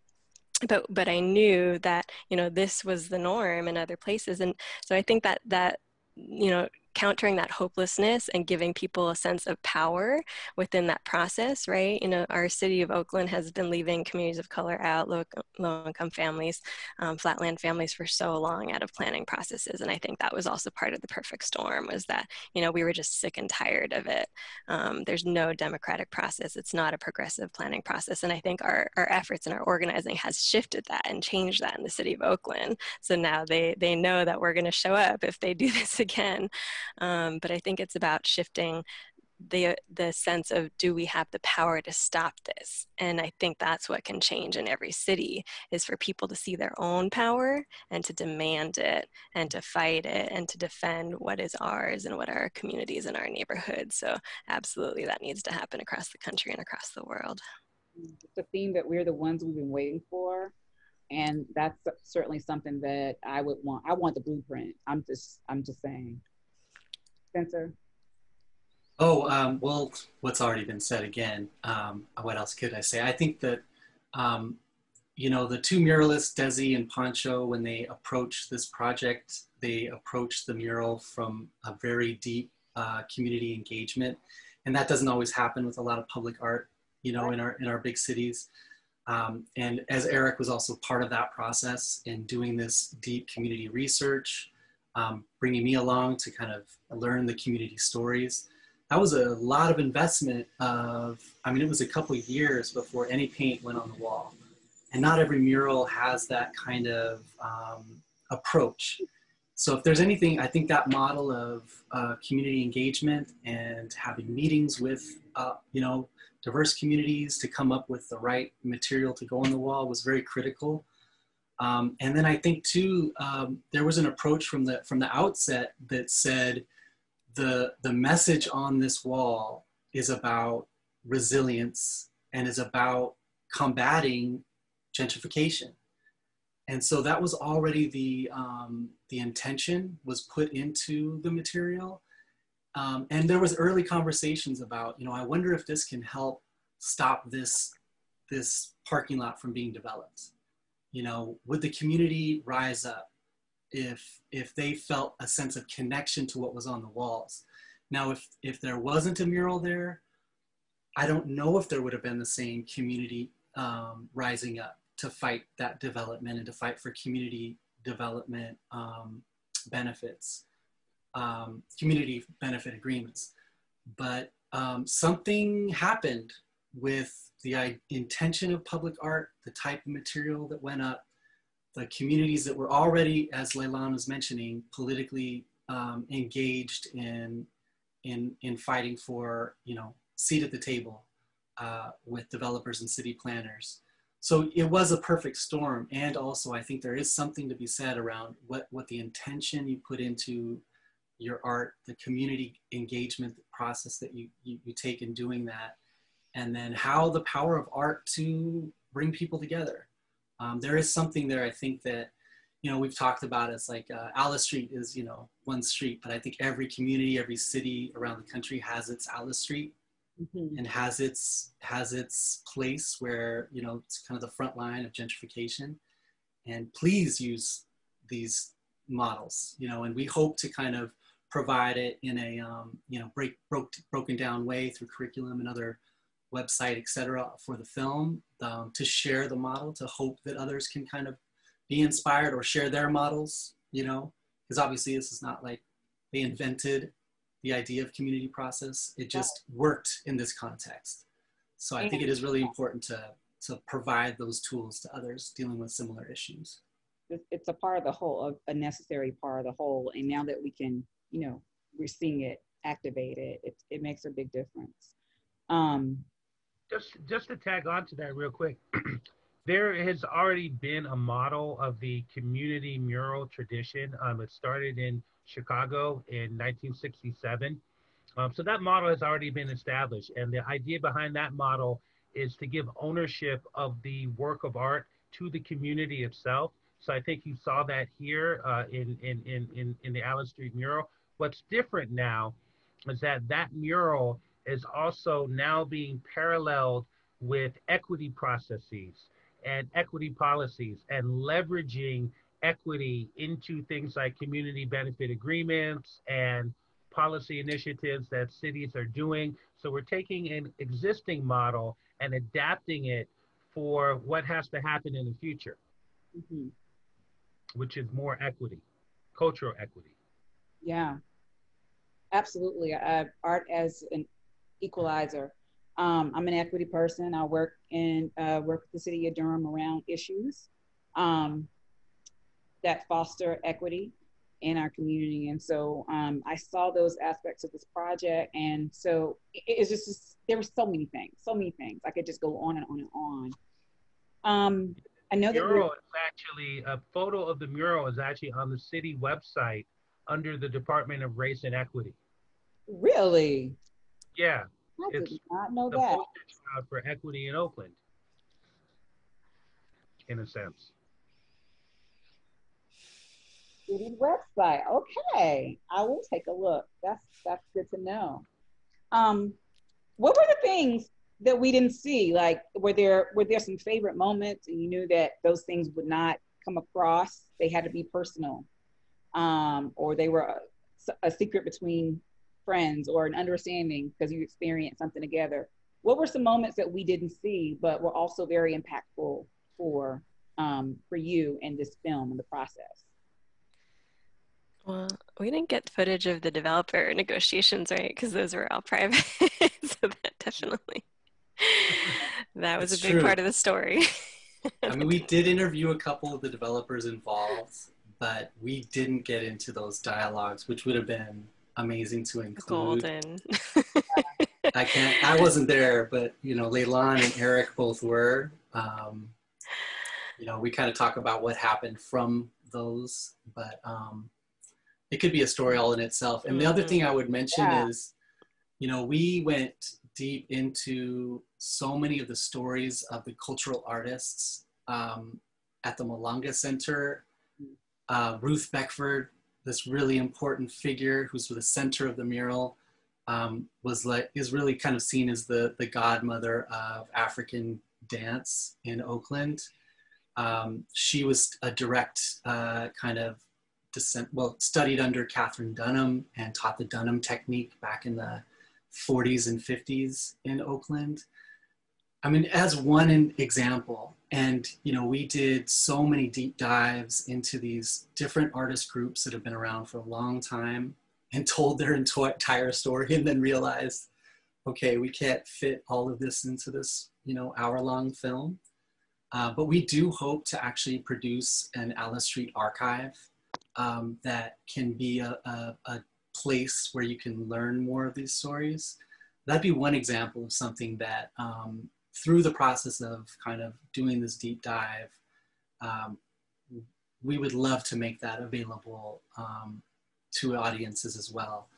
But but i knew that you know this was the norm in other places. And so i think that that you know countering that hopelessness and giving people a sense of power within that process, right? You know, our city of Oakland has been leaving communities of color out, low, low income families, um, flatland families for so long out of planning processes. And I think that was also part of the perfect storm was that, you know, we were just sick and tired of it. Um, there's no democratic process. It's not a progressive planning process. And I think our, our efforts and our organizing has shifted that and changed that in the city of Oakland. So now they, they know that we're going to show up if they do this again. Um, but I think it's about shifting the the sense of do we have the power to stop this? And i think that's what can change in every city is for people to see their own power and to demand it and to fight it and to defend what is ours and what our communities and our neighborhoods. So absolutely that needs to happen across the country and across the world. It's a theme that we're the ones we've been waiting for and that's certainly something that i would want i want the blueprint. I'm just i'm just saying Spencer? Oh, um, well, what's already been said again. Um, what else could I say? I think that, um, you know, the two muralists, Desi and Pancho, when they approached this project, they approached the mural from a very deep uh, community engagement. And that doesn't always happen with a lot of public art, you know, in our, in our big cities. Um, and as Eric was also part of that process in doing this deep community research, um, bringing me along to kind of learn the community stories. That was a lot of investment of, I mean, it was a couple years before any paint went on the wall. And not every mural has that kind of um, approach. So if there's anything, I think that model of uh, community engagement and having meetings with, uh, you know, diverse communities to come up with the right material to go on the wall was very critical. Um, and then I think too, um, there was an approach from the from the outset that said the the message on this wall is about resilience and is about combating gentrification. And so that was already the um, the intention was put into the material. Um, and there was early conversations about, you know, I wonder if this can help stop this this parking lot from being developed you know would the community rise up if if they felt a sense of connection to what was on the walls? Now if if there wasn't a mural there i don't know if there would have been the same community um, rising up to fight that development and to fight for community development um, benefits um, community benefit agreements. But um, something happened with the intention of public art, the type of material that went up, the communities that were already, as Lailan was mentioning, politically um, engaged in, in, in fighting for, you know, seat at the table uh, with developers and city planners. So it was a perfect storm. And also I think there is something to be said around what, what the intention you put into your art, the community engagement process that you, you, you take in doing that, and then how the power of art to bring people together. Um, there is something there, I think that, you know, we've talked about it's like uh, Alice Street is, you know, one street, but I think every community, every city around the country has its Alice Street mm-hmm. and has its, has its place where, you know, it's kind of the front line of gentrification. And please use these models, you know, and we hope to kind of provide it in a, um, you know, break, broke, broken down way through curriculum and other website, etc., for the film um, to share the model to hope that others can kind of be inspired or share their models, you know, because obviously this is not like they invented the idea of community process. It just worked in this context. So I think it is really important to, to provide those tools to others dealing with similar issues. It's a part of the whole, a necessary part of the whole. And now that we can, you know, we're seeing it activated, it, it makes a big difference. Um, just just to tag on to that real quick there has already been a model of the community mural tradition. Um, it started in chicago in 1967 um, so that model has already been established and the idea behind that model is to give ownership of the work of art to the community itself. So i think you saw that here uh, in, in, in, in, in the Alice street mural. What's different now is that that mural is also now being paralleled with equity processes and equity policies and leveraging equity into things like community benefit agreements and policy initiatives that cities are doing. So we're taking an existing model and adapting it for what has to happen in the future, mm-hmm. which is more equity, cultural equity. Yeah, absolutely. Uh, art as an equalizer. Um, I'm an equity person. I work in uh, work with the city of Durham around issues um, that foster equity in our community. And so um, I saw those aspects of this project. And so it, it's just, there were so many things, so many things. I could just go on and on and on. Um, I know the mural is actually a photo of the mural is actually on the city website under the Department of Race and Equity. Really? Yeah. I it's did not know the that. child for equity in Oakland, in a sense. City website. Okay, I will take a look. That's that's good to know. Um, what were the things that we didn't see? Like, were there were there some favorite moments, and you knew that those things would not come across? They had to be personal, um, or they were a, a secret between friends or an understanding because you experienced something together. What were some moments that we didn't see, but were also very impactful for um, for you in this film and the process? Well, we didn't get footage of the developer negotiations, right? Because those were all private. so that definitely that was It's a big true. part of the story. I mean, we did interview a couple of the developers involved, but we didn't get into those dialogues, which would have been amazing to include. Golden. I can't. I wasn't there, but you know, Lailan and Eric both were. Um, you know, we kind of talk about what happened from those, but um, it could be a story all in itself. And the other thing I would mention Yeah. is, you know, we went deep into so many of the stories of the cultural artists um, at the Malonga Center. Uh, Ruth Beckford, this really important figure who's the center of the mural, um, was like is really kind of seen as the the godmother of African dance in Oakland. Um, she was a direct uh, kind of descent, well, studied under Katherine Dunham and taught the Dunham technique back in the 40s and 50s in Oakland. I mean, as one example, and you know, we did so many deep dives into these different artist groups that have been around for a long time and told their entire story and then realized, okay, we can't fit all of this into this, you know, hour-long film. Uh, but we do hope to actually produce an Alice Street archive um, that can be a, a, a place where you can learn more of these stories. That'd be one example of something that um, through the process of kind of doing this deep dive, um, we would love to make that available um, to audiences as well.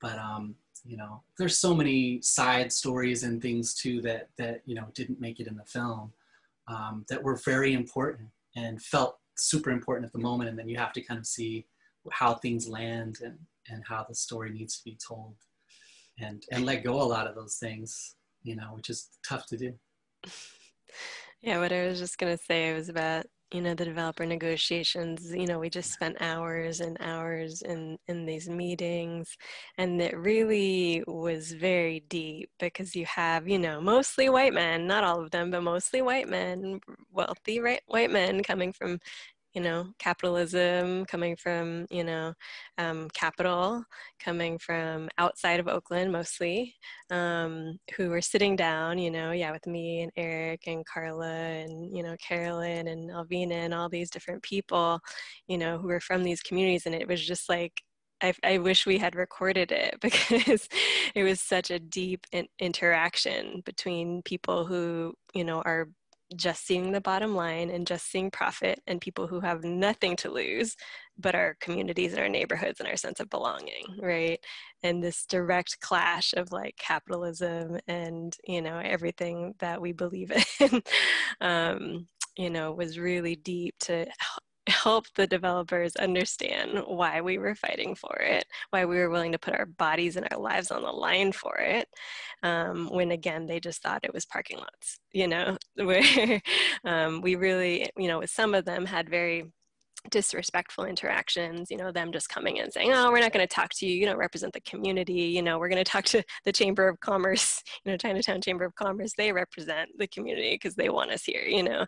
But um, you know, there's so many side stories and things too that that you know didn't make it in the film um, that were very important and felt super important at the moment. And then you have to kind of see how things land and and how the story needs to be told, and and let go a lot of those things, you know, which is tough to do. Yeah, what I was just going to say was about, you know, the developer negotiations. You know, we just spent hours and hours in, in these meetings, and it really was very deep because you have, you know, mostly white men, not all of them, but mostly white men, wealthy white men coming from, you know, capitalism, coming from, you know, um, capital, coming from outside of Oakland mostly, um, who were sitting down, you know, yeah, with me and Eric and Carla and, you know, Carolyn and Alvina and all these different people, you know, who were from these communities. And it was just like, I, I wish we had recorded it because it was such a deep in, interaction between people who, you know, are just seeing the bottom line and just seeing profit and people who have nothing to lose but our communities and our neighborhoods and our sense of belonging right? And this direct clash of like capitalism and you know everything that we believe in um, you know was really deep to help the developers understand why we were fighting for it, why we were willing to put our bodies and our lives on the line for it, um, when again they just thought it was parking lots, you know, where um, we really, you know, with some of them had very disrespectful interactions you know them just coming in saying oh we're not going to talk to you. You don't represent the community. You know we're going to talk to the chamber of commerce you know chinatown chamber of commerce. They represent the community because they want us here you know?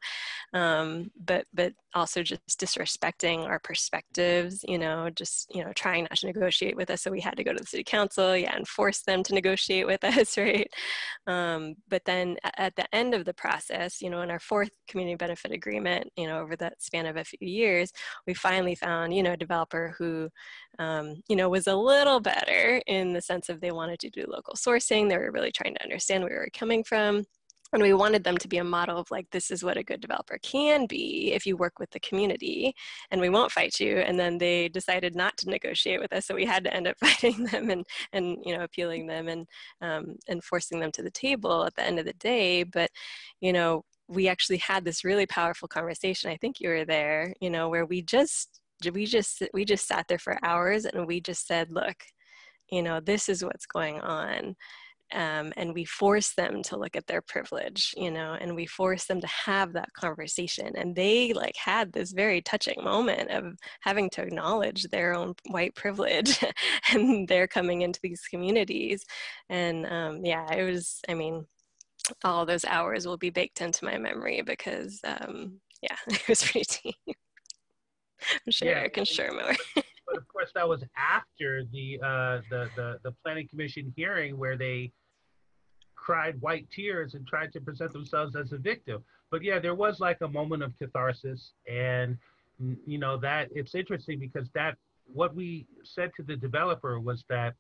Um, but but also just disrespecting our perspectives you know just you know trying not to negotiate with us. So we had to go to the city council yeah and force them to negotiate with us right? Um, but then at the end of the process you know in our fourth community benefit agreement you know over that span of a few years we finally found you know a developer who um, you know was a little better in the sense of they wanted to do local sourcing. They were really trying to understand where we were coming from. And we wanted them to be a model of like this is what a good developer can be if you work with the community and we won't fight you. And then they decided not to negotiate with us. So we had to end up fighting them and and you know appealing them and um, and forcing them to the table at the end of the day. But you know we actually had this really powerful conversation i think you were there you know where we just we just we just sat there for hours and we just said look you know this is what's going on um, and we force them to look at their privilege you know and we force them to have that conversation and they like had this very touching moment of having to acknowledge their own white privilege and they're coming into these communities and um, yeah it was i mean all those hours will be baked into my memory because um, yeah it was pretty deep i'm sure Yeah. i can share more but of course, that was after the, uh, the the the planning commission hearing where they cried white tears and tried to present themselves as a victim. But yeah, there was like a moment of catharsis, and you know that it's interesting because that what we said to the developer was that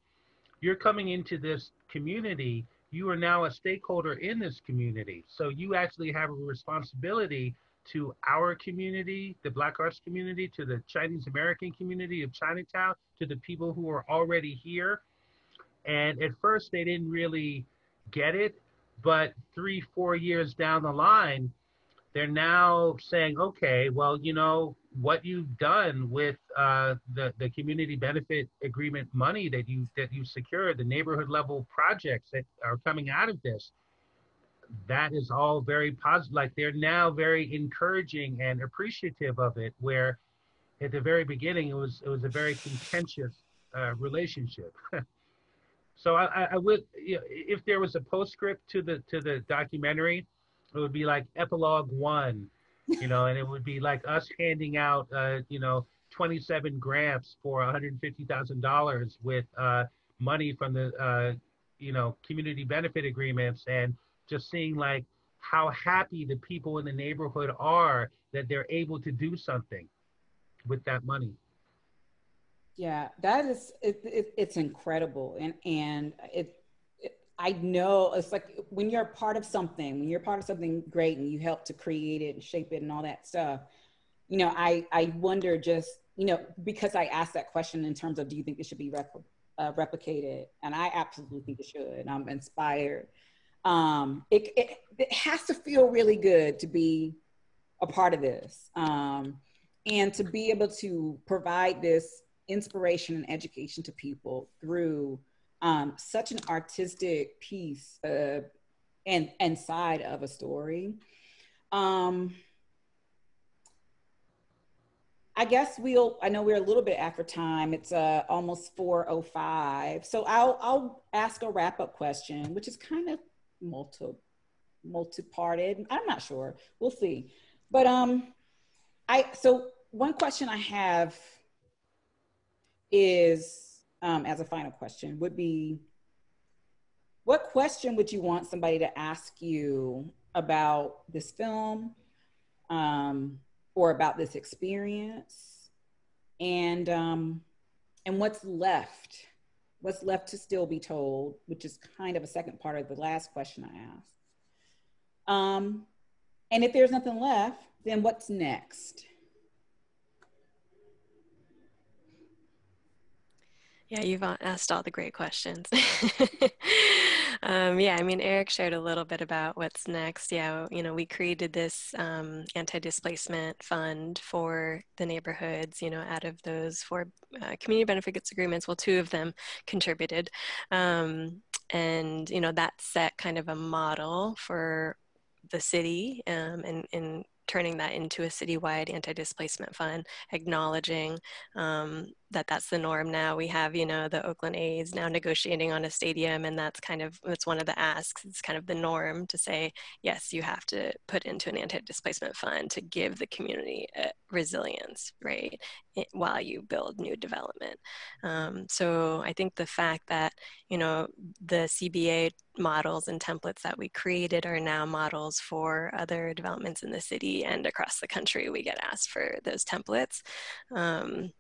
you're coming into this community you are now a stakeholder in this community. So you actually have a responsibility to our community, the Black arts community, to the Chinese American community of Chinatown, to the people who are already here. And at first, they didn't really get it. But three, four years down the line, they're now saying, okay, well, you know, what you've done with uh, the, the community benefit agreement money that you that you secured, the neighborhood level projects that are coming out of this, that is all very positive. Like they're now very encouraging and appreciative of it. Where at the very beginning it was it was a very contentious uh, relationship. so I, I would, you know, if there was a postscript to the to the documentary, it would be like epilogue one, you know, and it would be like us handing out, uh, you know, 27 grants for $150,000 with uh, money from the, uh, you know, community benefit agreements and just seeing like how happy the people in the neighborhood are that they're able to do something with that money. Yeah, that is it, it, it's incredible, and and it I know it's like when you're part of something, when you're part of something great and you help to create it and shape it and all that stuff, you know, I, I wonder just, you know, because I asked that question in terms of do you think it should be uh, replicated? And I absolutely think it should. I'm inspired. Um, it, it, it has to feel really good to be a part of this um, and to be able to provide this inspiration and education to people through um, such an artistic piece uh, and and side of a story. Um, I guess we'll. I know we're a little bit after time. It's uh, almost four oh five. So I'll I'll ask a wrap up question, which is kind of multi multi-parted. I'm not sure. We'll see. But um, I so one question I have is um, as a final question would be what question would you want somebody to ask you about this film um, or about this experience? And um, and what's left what's left to still be told which is kind of a second part of the last question i asked. Um, and if there's nothing left then what's next Yeah, you've asked all the great questions. um, yeah, I mean, Eric shared a little bit about what's next. Yeah, you know, we created this um, anti-displacement fund for the neighborhoods. You know, out of those four uh, community benefits agreements, well, two of them contributed, um, and you know, that set kind of a model for the city um, and, and turning that into a citywide anti-displacement fund, acknowledging um, that that's the norm now. We have, you know, the Oakland A's now negotiating on a stadium, and that's kind of that's one of the asks. It's kind of the norm to say, yes, you have to put into an anti-displacement fund to give the community uh, resilience, right, while you build new development. Um, so I think the fact that you know the CBA models and templates that we created are now models for other developments in the city and across the country. We get asked for those templates. Um,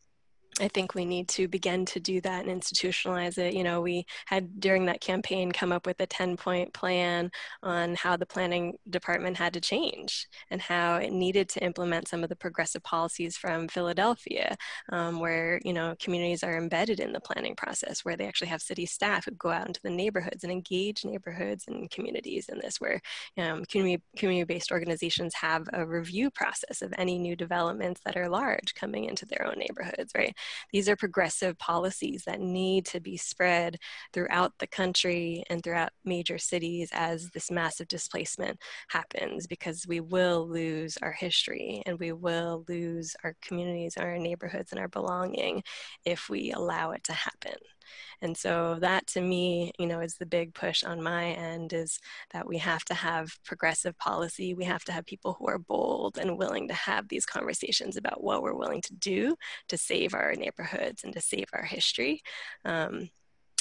I think we need to begin to do that and institutionalize it. You know, we had during that campaign come up with a 10 point plan on how the planning department had to change and how it needed to implement some of the progressive policies from Philadelphia, um, where, you know, communities are embedded in the planning process, where they actually have city staff who go out into the neighborhoods and engage neighborhoods and communities in this, where um, community, community-based organizations have a review process of any new developments that are large coming into their own neighborhoods, right? These are progressive policies that need to be spread throughout the country and throughout major cities as this massive displacement happens because we will lose our history and we will lose our communities, our neighborhoods, and our belonging if we allow it to happen. And so that to me, you know, is the big push on my end is that we have to have progressive policy. We have to have people who are bold and willing to have these conversations about what we're willing to do to save our neighborhoods and to save our history. Um,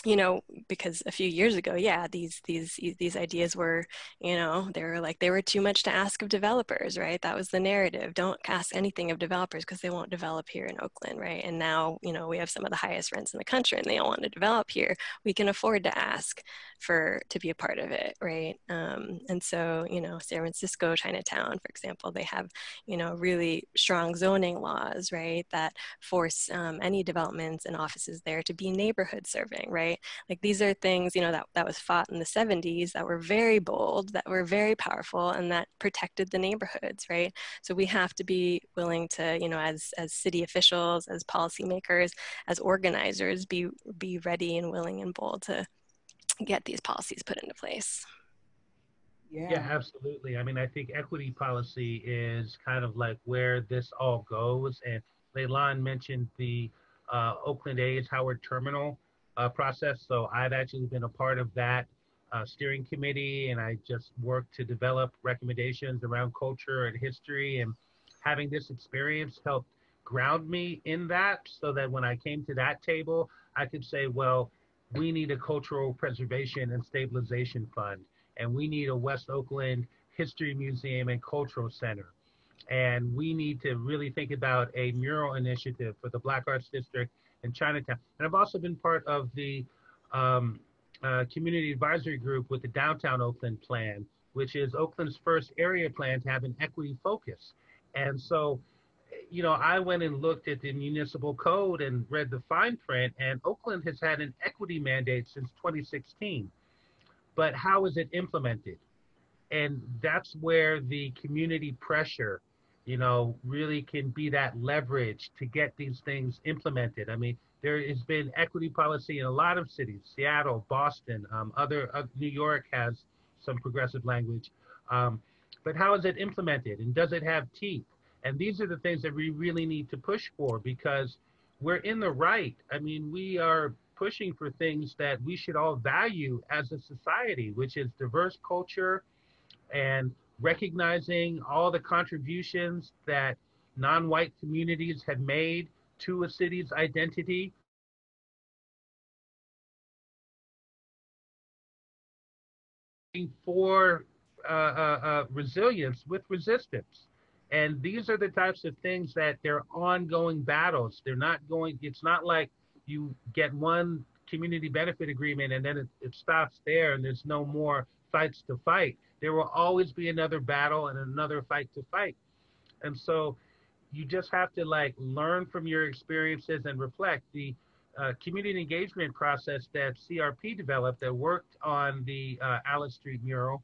you know because a few years ago yeah these these these ideas were you know they were like they were too much to ask of developers right? That was the narrative. Don't ask anything of developers because they won't develop here in oakland right? And now you know we have some of the highest rents in the country and they don't want to develop here. We can afford to ask for to be a part of it right um, and so you know san francisco chinatown for example they have you know really strong zoning laws right that force um, any developments and offices there to be neighborhood serving right? Like these are things, you know, that, that was fought in the 70s that were very bold, that were very powerful, and that protected the neighborhoods, right? So we have to be willing to, you know, as, as city officials, as policymakers, as organizers, be, be ready and willing and bold to get these policies put into place. Yeah. yeah, absolutely. I mean, I think equity policy is kind of like where this all goes. And Leilani mentioned the uh, Oakland A's Howard Terminal uh, process. So I've actually been a part of that uh, steering committee, and I just worked to develop recommendations around culture and history. And having this experience helped ground me in that, so that when I came to that table, I could say, well, we need a cultural preservation and stabilization fund, and we need a West Oakland History Museum and Cultural Center. And we need to really think about a mural initiative for the Black Arts District in Chinatown. And I've also been part of the um, uh, community advisory group with the Downtown Oakland Plan, which is Oakland's first area plan to have an equity focus. And so, you know, I went and looked at the municipal code and read the fine print, and Oakland has had an equity mandate since 2016. But how is it implemented? And that's where the community pressure you know, really can be that leverage to get these things implemented. I mean, there has been equity policy in a lot of cities, Seattle, Boston, um, other uh, New York has some progressive language. Um, but how is it implemented and does it have teeth? And these are the things that we really need to push for because we're in the right. I mean, we are pushing for things that we should all value as a society, which is diverse culture and recognizing all the contributions that non-white communities have made to a city's identity. For uh, uh, uh, resilience with resistance. And these are the types of things that they're ongoing battles. They're not going, it's not like you get one community benefit agreement and then it, it stops there and there's no more fights to fight there will always be another battle and another fight to fight. And so you just have to like learn from your experiences and reflect. The uh, community engagement process that CRP developed that worked on the uh, Alice Street mural,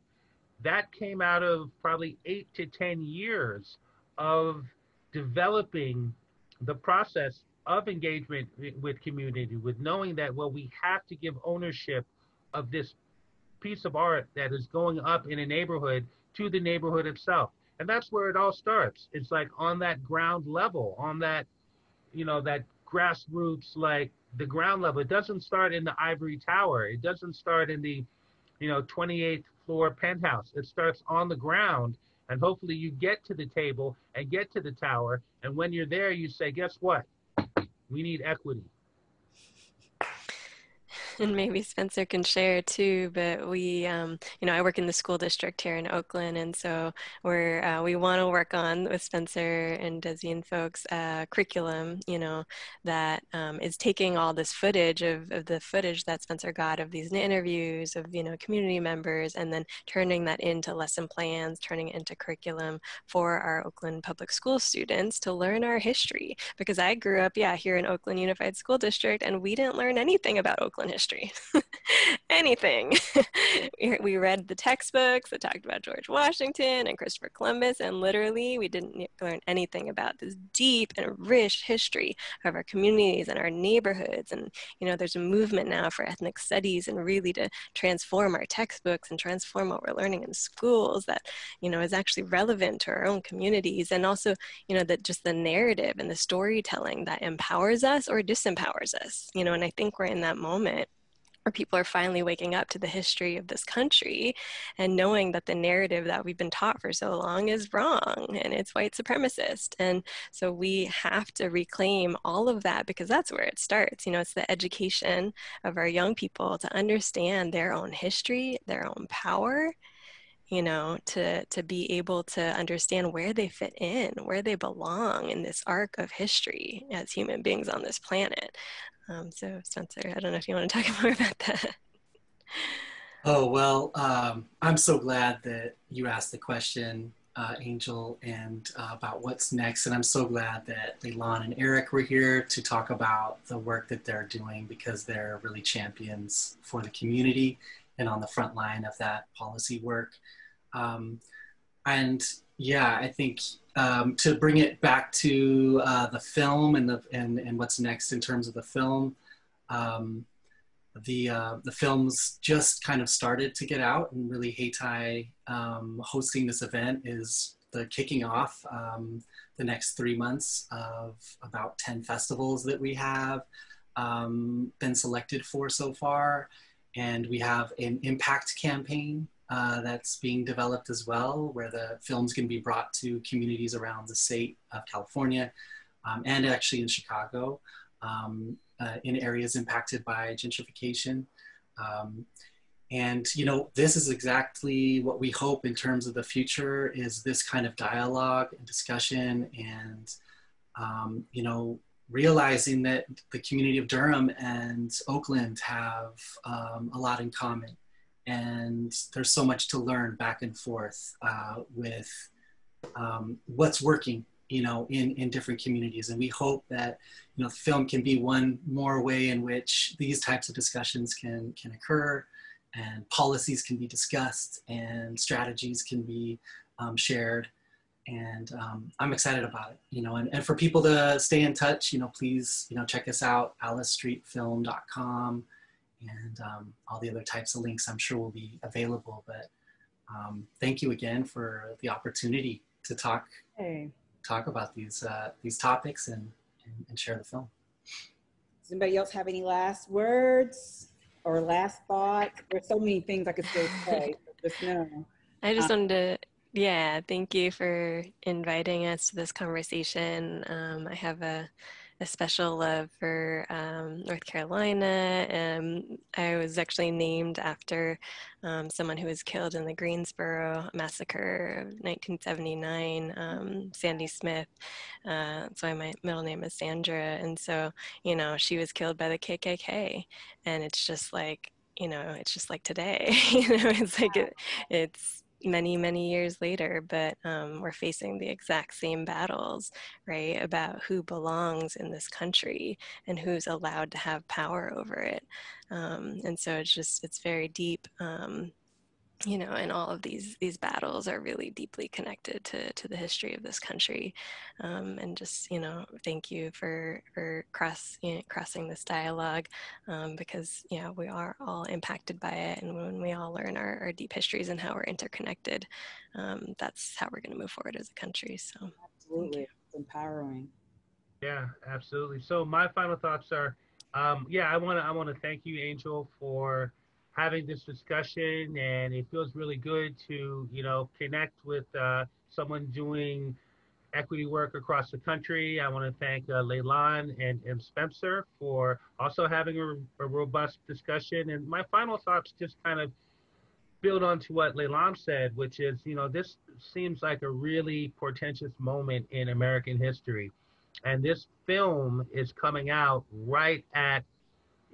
that came out of probably eight to 10 years of developing the process of engagement with community, with knowing that, well, we have to give ownership of this piece of art that is going up in a neighborhood to the neighborhood itself. And that's where it all starts. It's like on that ground level, on that, you know, that grassroots, like the ground level. It doesn't start in the ivory tower. It doesn't start in the, you know, 28th floor penthouse. It starts on the ground. And hopefully you get to the table and get to the tower. And when you're there, you say, guess what? We need equity. and maybe Spencer can share too. But we, um, you know, I work in the school district here in Oakland, and so we're uh, we want to work on with Spencer and Desi and folks uh, curriculum, you know, that um, is taking all this footage of, of the footage that Spencer got of these interviews of you know community members, and then turning that into lesson plans, turning it into curriculum for our Oakland Public School students to learn our history. Because I grew up, yeah, here in Oakland Unified School District, and we didn't learn anything about Oakland history. anything. we read the textbooks that talked about George Washington and Christopher Columbus, and literally we didn't learn anything about this deep and rich history of our communities and our neighborhoods. And, you know, there's a movement now for ethnic studies and really to transform our textbooks and transform what we're learning in schools that, you know, is actually relevant to our own communities. And also, you know, that just the narrative and the storytelling that empowers us or disempowers us, you know, and I think we're in that moment where people are finally waking up to the history of this country and knowing that the narrative that we've been taught for so long is wrong and it's white supremacist. And so we have to reclaim all of that because that's where it starts. You know, it's the education of our young people to understand their own history, their own power you know to to be able to understand where they fit in where they belong in this arc of history as human beings on this planet um, so spencer i don't know if you want to talk more about that oh well um, i'm so glad that you asked the question uh, angel and uh, about what's next and i'm so glad that Lailan and eric were here to talk about the work that they're doing because they're really champions for the community and on the front line of that policy work. Um, and yeah, I think um, to bring it back to uh, the film and the and, and what's next in terms of the film, um, the uh, the films just kind of started to get out, and really Hayti um, hosting this event is the kicking off um, the next three months of about ten festivals that we have um, been selected for so far. And we have an impact campaign uh, that's being developed as well, where the films can be brought to communities around the state of California um, and actually in Chicago um, uh, in areas impacted by gentrification. Um, and you know, this is exactly what we hope in terms of the future is this kind of dialogue and discussion and um, you know, realizing that the community of Durham and Oakland have um, a lot in common. And there's so much to learn back and forth uh, with um, what's working, you know, in, in different communities. And we hope that, you know, film can be one more way in which these types of discussions can, can occur and policies can be discussed and strategies can be um, shared and um, I'm excited about it. You know, and, and for people to stay in touch, you know, please, you know, check us out, alicestreetfilm.com, and um, all the other types of links I'm sure will be available. But um, thank you again for the opportunity to talk hey. talk about these uh, these topics and, and, and share the film. Does anybody else have any last words or last thoughts? There's so many things I could still say. just know. I just um, wanted to yeah, thank you for inviting us to this conversation. Um, I have a, a special love for um, North Carolina. Um, I was actually named after um, someone who was killed in the Greensboro massacre of 1979, um, Sandy Smith. Uh, so my middle name is Sandra. And so, you know, she was killed by the KKK. And it's just like, you know, it's just like today. you know, it's like it, it's many many years later but um, we're facing the exact same battles right about who belongs in this country and who's allowed to have power over it. Um, and so it's just it's very deep um, you know, and all of these these battles are really deeply connected to to the history of this country, um, and just you know, thank you for for cross you know, crossing this dialogue, um, because yeah, we are all impacted by it, and when we all learn our, our deep histories and how we're interconnected, um, that's how we're going to move forward as a country. So absolutely, it's empowering. Yeah, absolutely. So my final thoughts are, um, yeah, I want to I want to thank you, Angel, for having this discussion, and it feels really good to you know connect with uh, someone doing equity work across the country. I want to thank uh, Lailan and, and Spencer for also having a, a, robust discussion. And my final thoughts just kind of build on to what Lailan said, which is, you know, this seems like a really portentous moment in American history. And this film is coming out right at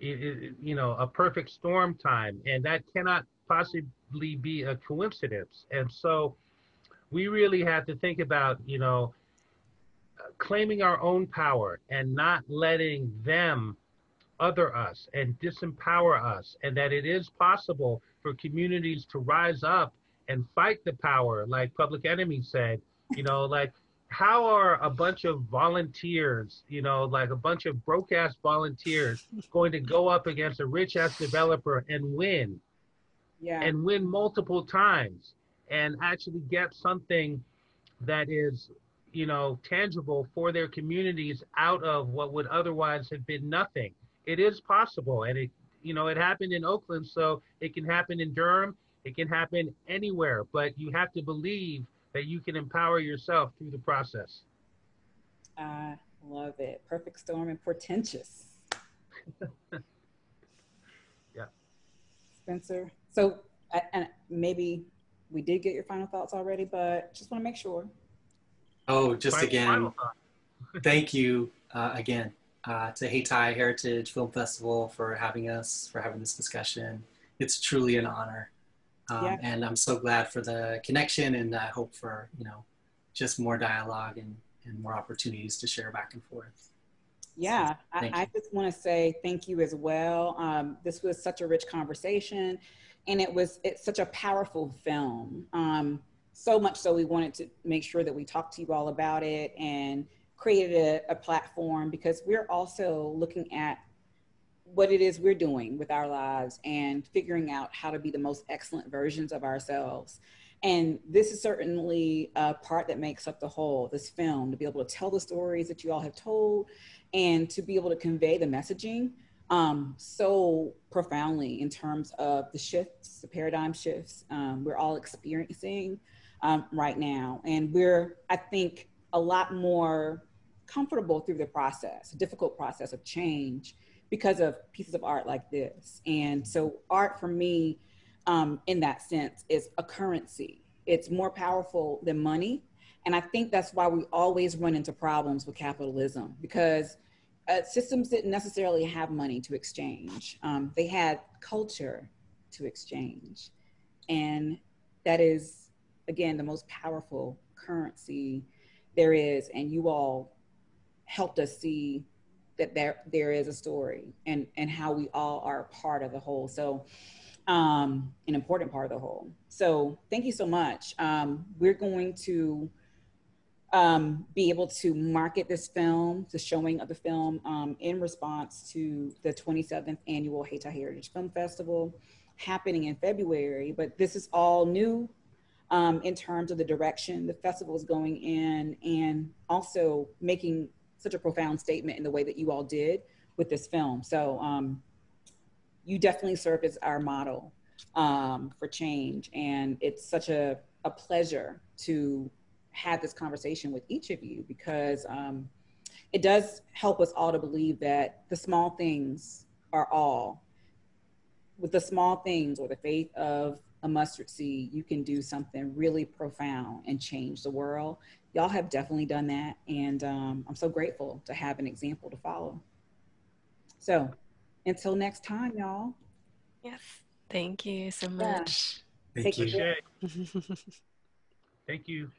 you know, a perfect storm time, and that cannot possibly be a coincidence. And so, we really have to think about, you know, claiming our own power and not letting them other us and disempower us, and that it is possible for communities to rise up and fight the power, like Public Enemy said. You know, like how are a bunch of volunteers, you know, like a bunch of broke ass volunteers, going to go up against a rich ass developer and win? Yeah. And win multiple times and actually get something that is, you know, tangible for their communities out of what would otherwise have been nothing. It is possible. And it, you know, it happened in Oakland, so it can happen in Durham. It can happen anywhere, but you have to believe that you can empower yourself through the process. I love it. Perfect storm and portentous. yeah. Spencer. So, and maybe we did get your final thoughts already, but just want to make sure. Oh, just final, again, final thank you uh, again uh, to Hayti Heritage Film Festival for having us, for having this discussion. It's truly an honor. Um, yeah. And I'm so glad for the connection and I hope for, you know, just more dialogue and, and more opportunities to share back and forth. Yeah, so, I, I, just want to say thank you as well. Um, this was such a rich conversation and it was it's such a powerful film. Um, so much so we wanted to make sure that we talked to you all about it and created a, a platform because we're also looking at what it is we're doing with our lives and figuring out how to be the most excellent versions of ourselves. And this is certainly a part that makes up the whole, this film, to be able to tell the stories that you all have told and to be able to convey the messaging um, so profoundly in terms of the shifts, the paradigm shifts um, we're all experiencing um, right now. And we're, I think, a lot more comfortable through the process, a difficult process of change because of pieces of art like this. And so, art for me, um, in that sense, is a currency. It's more powerful than money. And I think that's why we always run into problems with capitalism because uh, systems didn't necessarily have money to exchange, um, they had culture to exchange. And that is, again, the most powerful currency there is. And you all helped us see that there there is a story and and how we all are part of the whole. So um an important part of the whole. So thank you so much. Um we're going to um, be able to market this film, the showing of the film, um, in response to the 27th annual Hayti Heritage Film Festival happening in February. But this is all new um, in terms of the direction the festival is going in and also making such a profound statement in the way that you all did with this film. So um, you definitely serve as our model um, for change. And it's such a, a pleasure to have this conversation with each of you because um, it does help us all to believe that the small things are all. With the small things or the faith of a mustard seed, you can do something really profound and change the world y'all have definitely done that. And um, I'm so grateful to have an example to follow. So until next time, y'all. Yes. Thank you so much. Yeah. Thank you. Thank you.